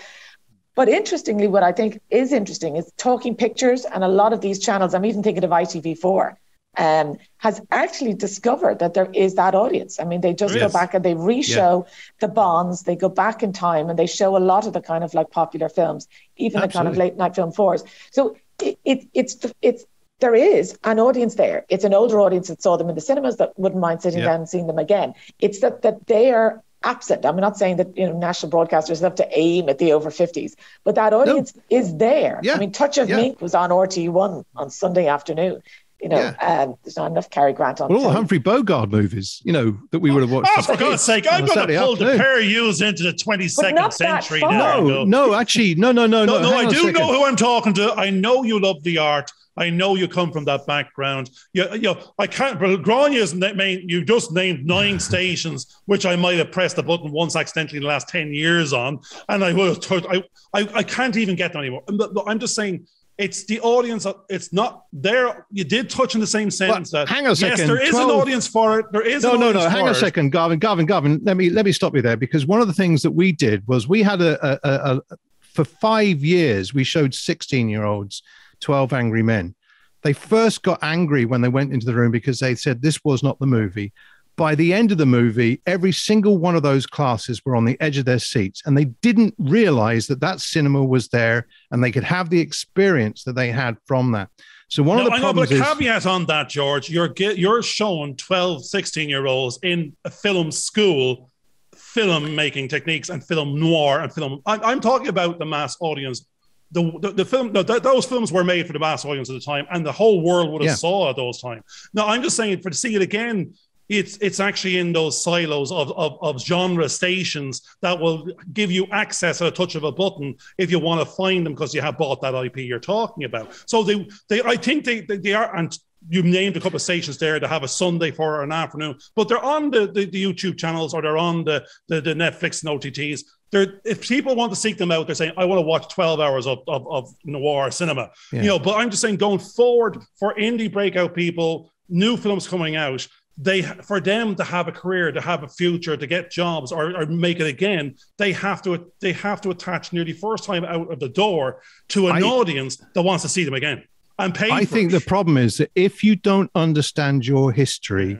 But interestingly, what I think is interesting is talking pictures, and a lot of these channels, I'm even thinking of ITV4, um, has actually discovered that there is that audience. I mean, they just yes. go back and they re-show yeah. the bonds. They go back in time and they show a lot of the kind of like popular films, even Absolutely. the kind of late night film fours. So it, it, it's it's there is an audience there. It's an older audience that saw them in the cinemas that wouldn't mind sitting yeah. down and seeing them again. It's that that they are absent. I'm not saying that you know national broadcasters have to aim at the over 50s, but that audience no. is there. Yeah. I mean, Touch of yeah. Mink was on RTE1 on Sunday afternoon. You know, yeah. um, there's not enough Cary Grant on. Well, all the Humphrey Bogart movies, you know, that we would have watched. Oh, for God's sake, I'm going to pull the pair of yous into the 22nd century. Now. No, no, actually, no, no, no, no. No, no I do know who I'm talking to. I know you love the art. I know you come from that background. You, you know, I can't, but Grainne's name, you just named nine stations, which I might have pressed the button once accidentally in the last 10 years on. And I was, I, I, I can't even get them anymore. But I'm just saying, it's the audience. It's not there. You did touch on the same sentence. That, hang on a second. Yes, there is 12... an audience for it. There is no, no, no. Hang on a second, Garvin. Garvin, Garvin. Let me let me stop you there because one of the things that we did was we had a, a, a, a for five years we showed sixteen year olds 12 Angry Men. They first got angry when they went into the room because they said this was not the movie. By the end of the movie, every single one of those classes were on the edge of their seats and they didn't realize that that cinema was there and they could have the experience that they had from that. So one no, of the problems I know, but a caveat on that, George, you're you're showing 12, 16 year olds in a film school film making techniques and film noir and film. I'm, I'm talking about the mass audience the, the, the film the, those films were made for the mass audience at the time and the whole world would have yeah. saw at those times now i'm just saying for to see it again it's it's actually in those silos of, of, of genre stations that will give you access at a touch of a button if you want to find them because you have bought that IP you're talking about. So they they I think they they, they are and you named a couple of stations there to have a Sunday for an afternoon, but they're on the, the, the YouTube channels or they're on the, the, the Netflix and OTTs. They're, if people want to seek them out, they're saying, I want to watch 12 hours of, of, of noir cinema. Yeah. You know, but I'm just saying going forward for indie breakout people, new films coming out, they for them to have a career to have a future to get jobs or, or make it again they have to they have to attach nearly first time out of the door to an I, audience that wants to see them again and pay i think it. the problem is that if you don't understand your history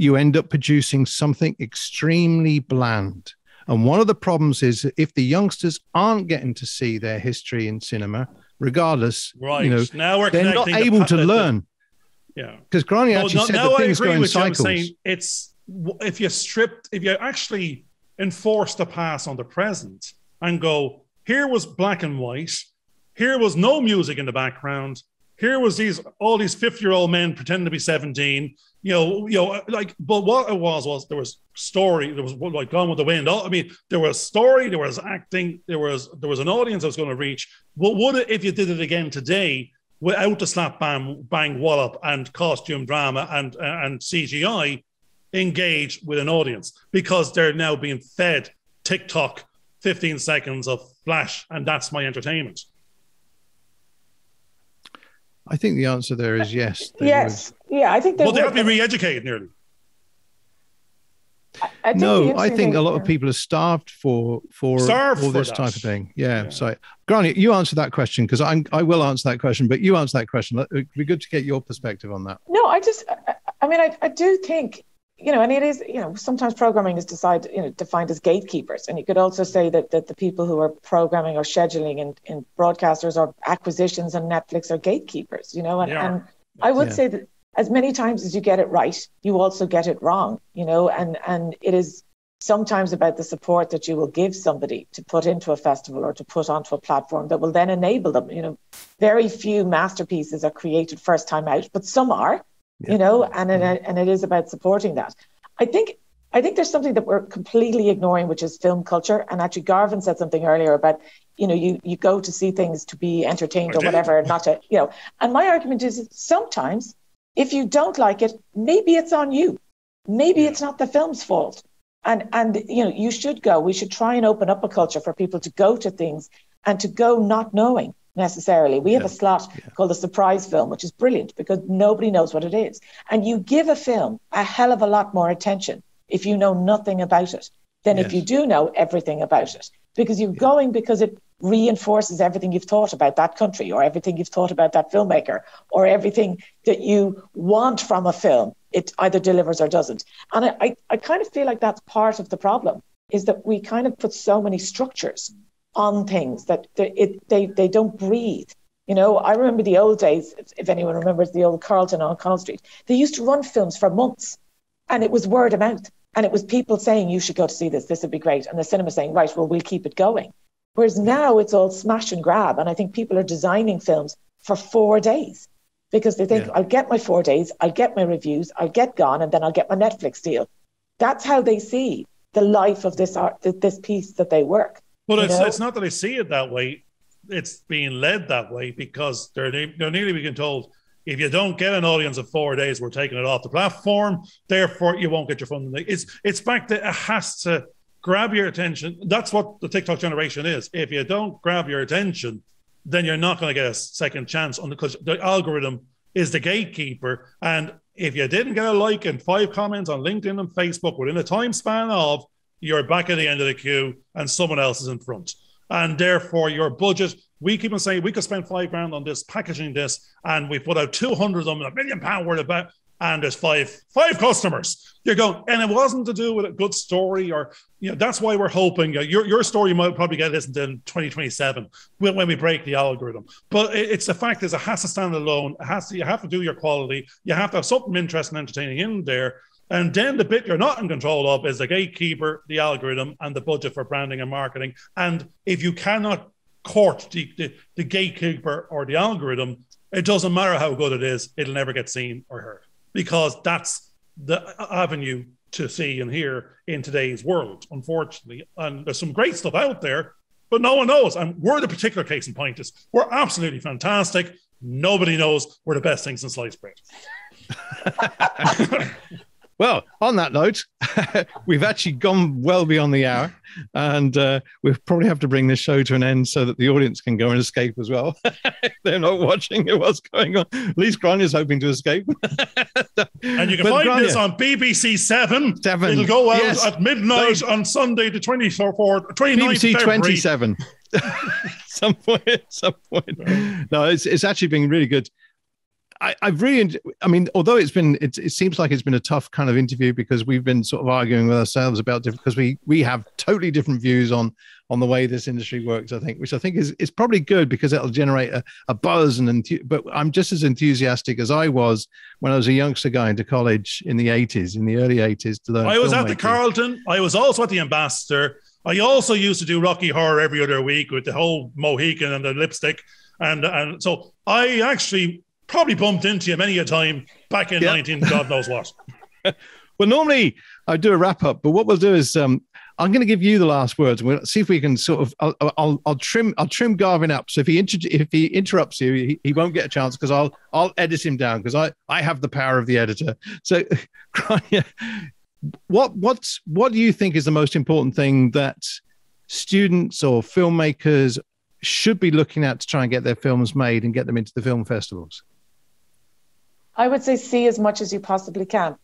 you end up producing something extremely bland. And one of the problems is if the youngsters aren't getting to see their history in cinema, regardless, right. you know, now we're they're not able the, to learn. yeah. Because Grainne actually no, said that things go in cycles. Saying it's if you stripped, if you actually enforce the past on the present and go, here was black and white, here was no music in the background, here was these all these 50 year old men pretending to be 17 you know you know like but what it was was there was story there was like gone with the wind. I mean there was story there was acting there was there was an audience that was going to reach. What would it if you did it again today without the slap bang bang wallop and costume drama and and cgi engage with an audience? Because they're now being fed tiktok 15 seconds of flash and that's my entertainment I think the answer there is yes. Yes. Would. Yeah, I think they Well, they have to be re-educated nearly. I, I no, I think a lot of people are starved for for starved all for this that. type of thing. Yeah. yeah. So, Grainne, you answer that question because I I will answer that question, but you answer that question. It'd be good to get your perspective on that. No, I just, I, I mean, I, I do think you know, and it is, you know, sometimes programming is decided, you know, defined as gatekeepers. And you could also say that, that the people who are programming or scheduling in, in broadcasters or acquisitions and Netflix are gatekeepers, you know, and, and I would yeah. say that as many times as you get it right, you also get it wrong, you know, and, and it is sometimes about the support that you will give somebody to put into a festival or to put onto a platform that will then enable them. You know, very few masterpieces are created first time out, but some are you know, and it, and it is about supporting that. I think I think there's something that we're completely ignoring, which is film culture. And actually, Garvin said something earlier about, you know, you you go to see things to be entertained I or did. whatever, not to, you know. And my argument is sometimes if you don't like it, maybe it's on you. Maybe yeah. it's not the film's fault. And and you know, you should go. We should try and open up a culture for people to go to things and to go not knowing necessarily. We have a slot yeah. called the surprise film, which is brilliant because nobody knows what it is. And you give a film a hell of a lot more attention if you know nothing about it than yes. if you do know everything about it. Because you're yeah. going because it reinforces everything you've thought about that country or everything you've thought about that filmmaker or everything that you want from a film. It either delivers or doesn't. And I, I, I kind of feel like that's part of the problem is that we kind of put so many structures on things that they, it, they, they don't breathe. You know, I remember the old days, if anyone remembers the old Carlton on Connaught Street, they used to run films for months and it was word of mouth. And it was people saying, you should go to see this, this would be great. And the cinema saying, right, well, we'll keep it going. Whereas now it's all smash and grab. And I think people are designing films for four days because they think, yeah. I'll get my four days, I'll get my reviews, I'll get gone, and then I'll get my Netflix deal. That's how they see the life of this art, this piece that they work. Well, it's, it's not that I see it that way. It's being led that way because they're, they're nearly being told if you don't get an audience of four days, we're taking it off the platform. Therefore, you won't get your funding. It's it's back to it has to grab your attention. That's what the TikTok generation is. If you don't grab your attention, then you're not going to get a second chance on because the algorithm is the gatekeeper. And if you didn't get a like and five comments on LinkedIn and Facebook within a time span of you're back at the end of the queue and someone else is in front. And therefore, your budget, we keep on saying we could spend five grand on this, packaging this, and we put out 200 of them, a million pound worth of and there's five five customers. You're going, and it wasn't to do with a good story, or you know, that's why we're hoping uh, your your story might probably get listened in 2027 when, when we break the algorithm. But it, it's the fact is it has to stand alone. It has to you have to do your quality. You have to have something interesting, entertaining in there. And then the bit you're not in control of is the gatekeeper, the algorithm, and the budget for branding and marketing. And if you cannot court the, the, the gatekeeper or the algorithm, it doesn't matter how good it is, it'll never get seen or heard because that's the avenue to see and hear in today's world, unfortunately. And there's some great stuff out there, but no one knows. And we're the particular case in point is we're absolutely fantastic. Nobody knows we're the best things in sliced bread. Well, on that note, we've actually gone well beyond the hour, and uh, we probably have to bring this show to an end so that the audience can go and escape as well. They're not watching what's going on. At least Grainne is hoping to escape. and you can but find Grainne, this on BBC Seven. Seven. It'll go out yes. at midnight on Sunday, the 24th, 29th BBC February. 27. some point, some point. No, it's, it's actually been really good. I, have really, I mean, although it's been, it, it, seems like it's been a tough kind of interview because we've been sort of arguing with ourselves about different, because we we have totally different views on on the way this industry works. I think, which I think is is probably good because it'll generate a, a buzz and enth- but I'm just as enthusiastic as I was when I was a youngster going to college in the 80s, in the early 80s to learn. I was at the Carlton. I was also at the Ambassador. I also used to do Rocky Horror every other week with the whole Mohican and the lipstick. And and so I actually probably bumped into you many a time back in 19 God knows what. well, normally I do a wrap up, but what we'll do is um, I'm going to give you the last words. We'll see if we can sort of. I'll, I'll, I'll trim. I'll trim Garvin up. So if he inter- if he interrupts you, he, he won't get a chance because I'll I'll edit him down because I I have the power of the editor. So, what what's what do you think is the most important thing that students or filmmakers should be looking at to try and get their films made and get them into the film festivals? I would say see as much as you possibly can.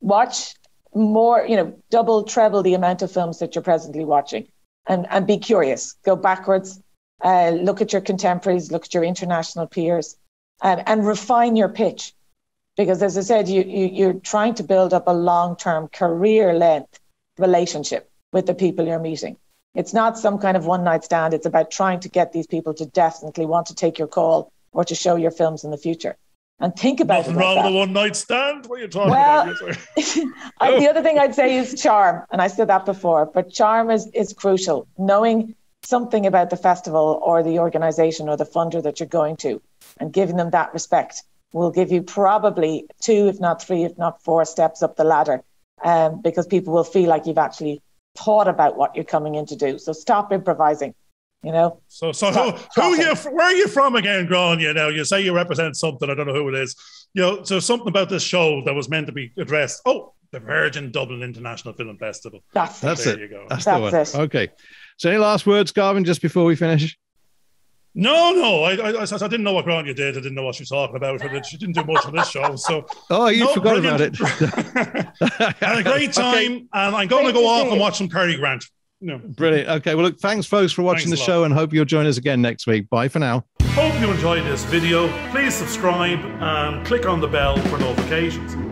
Watch more, you know, double, treble the amount of films that you're presently watching and, and be curious. Go backwards, uh, look at your contemporaries, look at your international peers, and, and refine your pitch. Because as I said, you, you, you're trying to build up a long term career length relationship with the people you're meeting. It's not some kind of one night stand. It's about trying to get these people to definitely want to take your call or to show your films in the future and think about Nothing wrong with a one night stand. What are you talking well, about? the other thing I'd say is charm, and I said that before, but charm is is crucial. Knowing something about the festival or the organisation or the funder that you're going to, and giving them that respect will give you probably two, if not three, if not four steps up the ladder, um, because people will feel like you've actually thought about what you're coming in to do. So stop improvising you know. So, so who, who you, where are you from again, Grainne? You know, you say you represent something. I don't know who it is. You know, so something about this show that was meant to be addressed. Oh, the Virgin Dublin International Film Festival. That's, That's there it. You go. That's, That's the one. It. Okay. So, any last words, Garvin, just before we finish? No, no, I, I, I, didn't know what Grant you did. I didn't know what she was talking about. She didn't do much on this show. So, oh, you no, forgot brilliant. about it. had a great time, okay. and I'm going to go off and watch some Cary Grant. No. Brilliant. Okay. Well, look, thanks, folks, for watching thanks the show and hope you'll join us again next week. Bye for now. Hope you enjoyed this video. Please subscribe and click on the bell for notifications.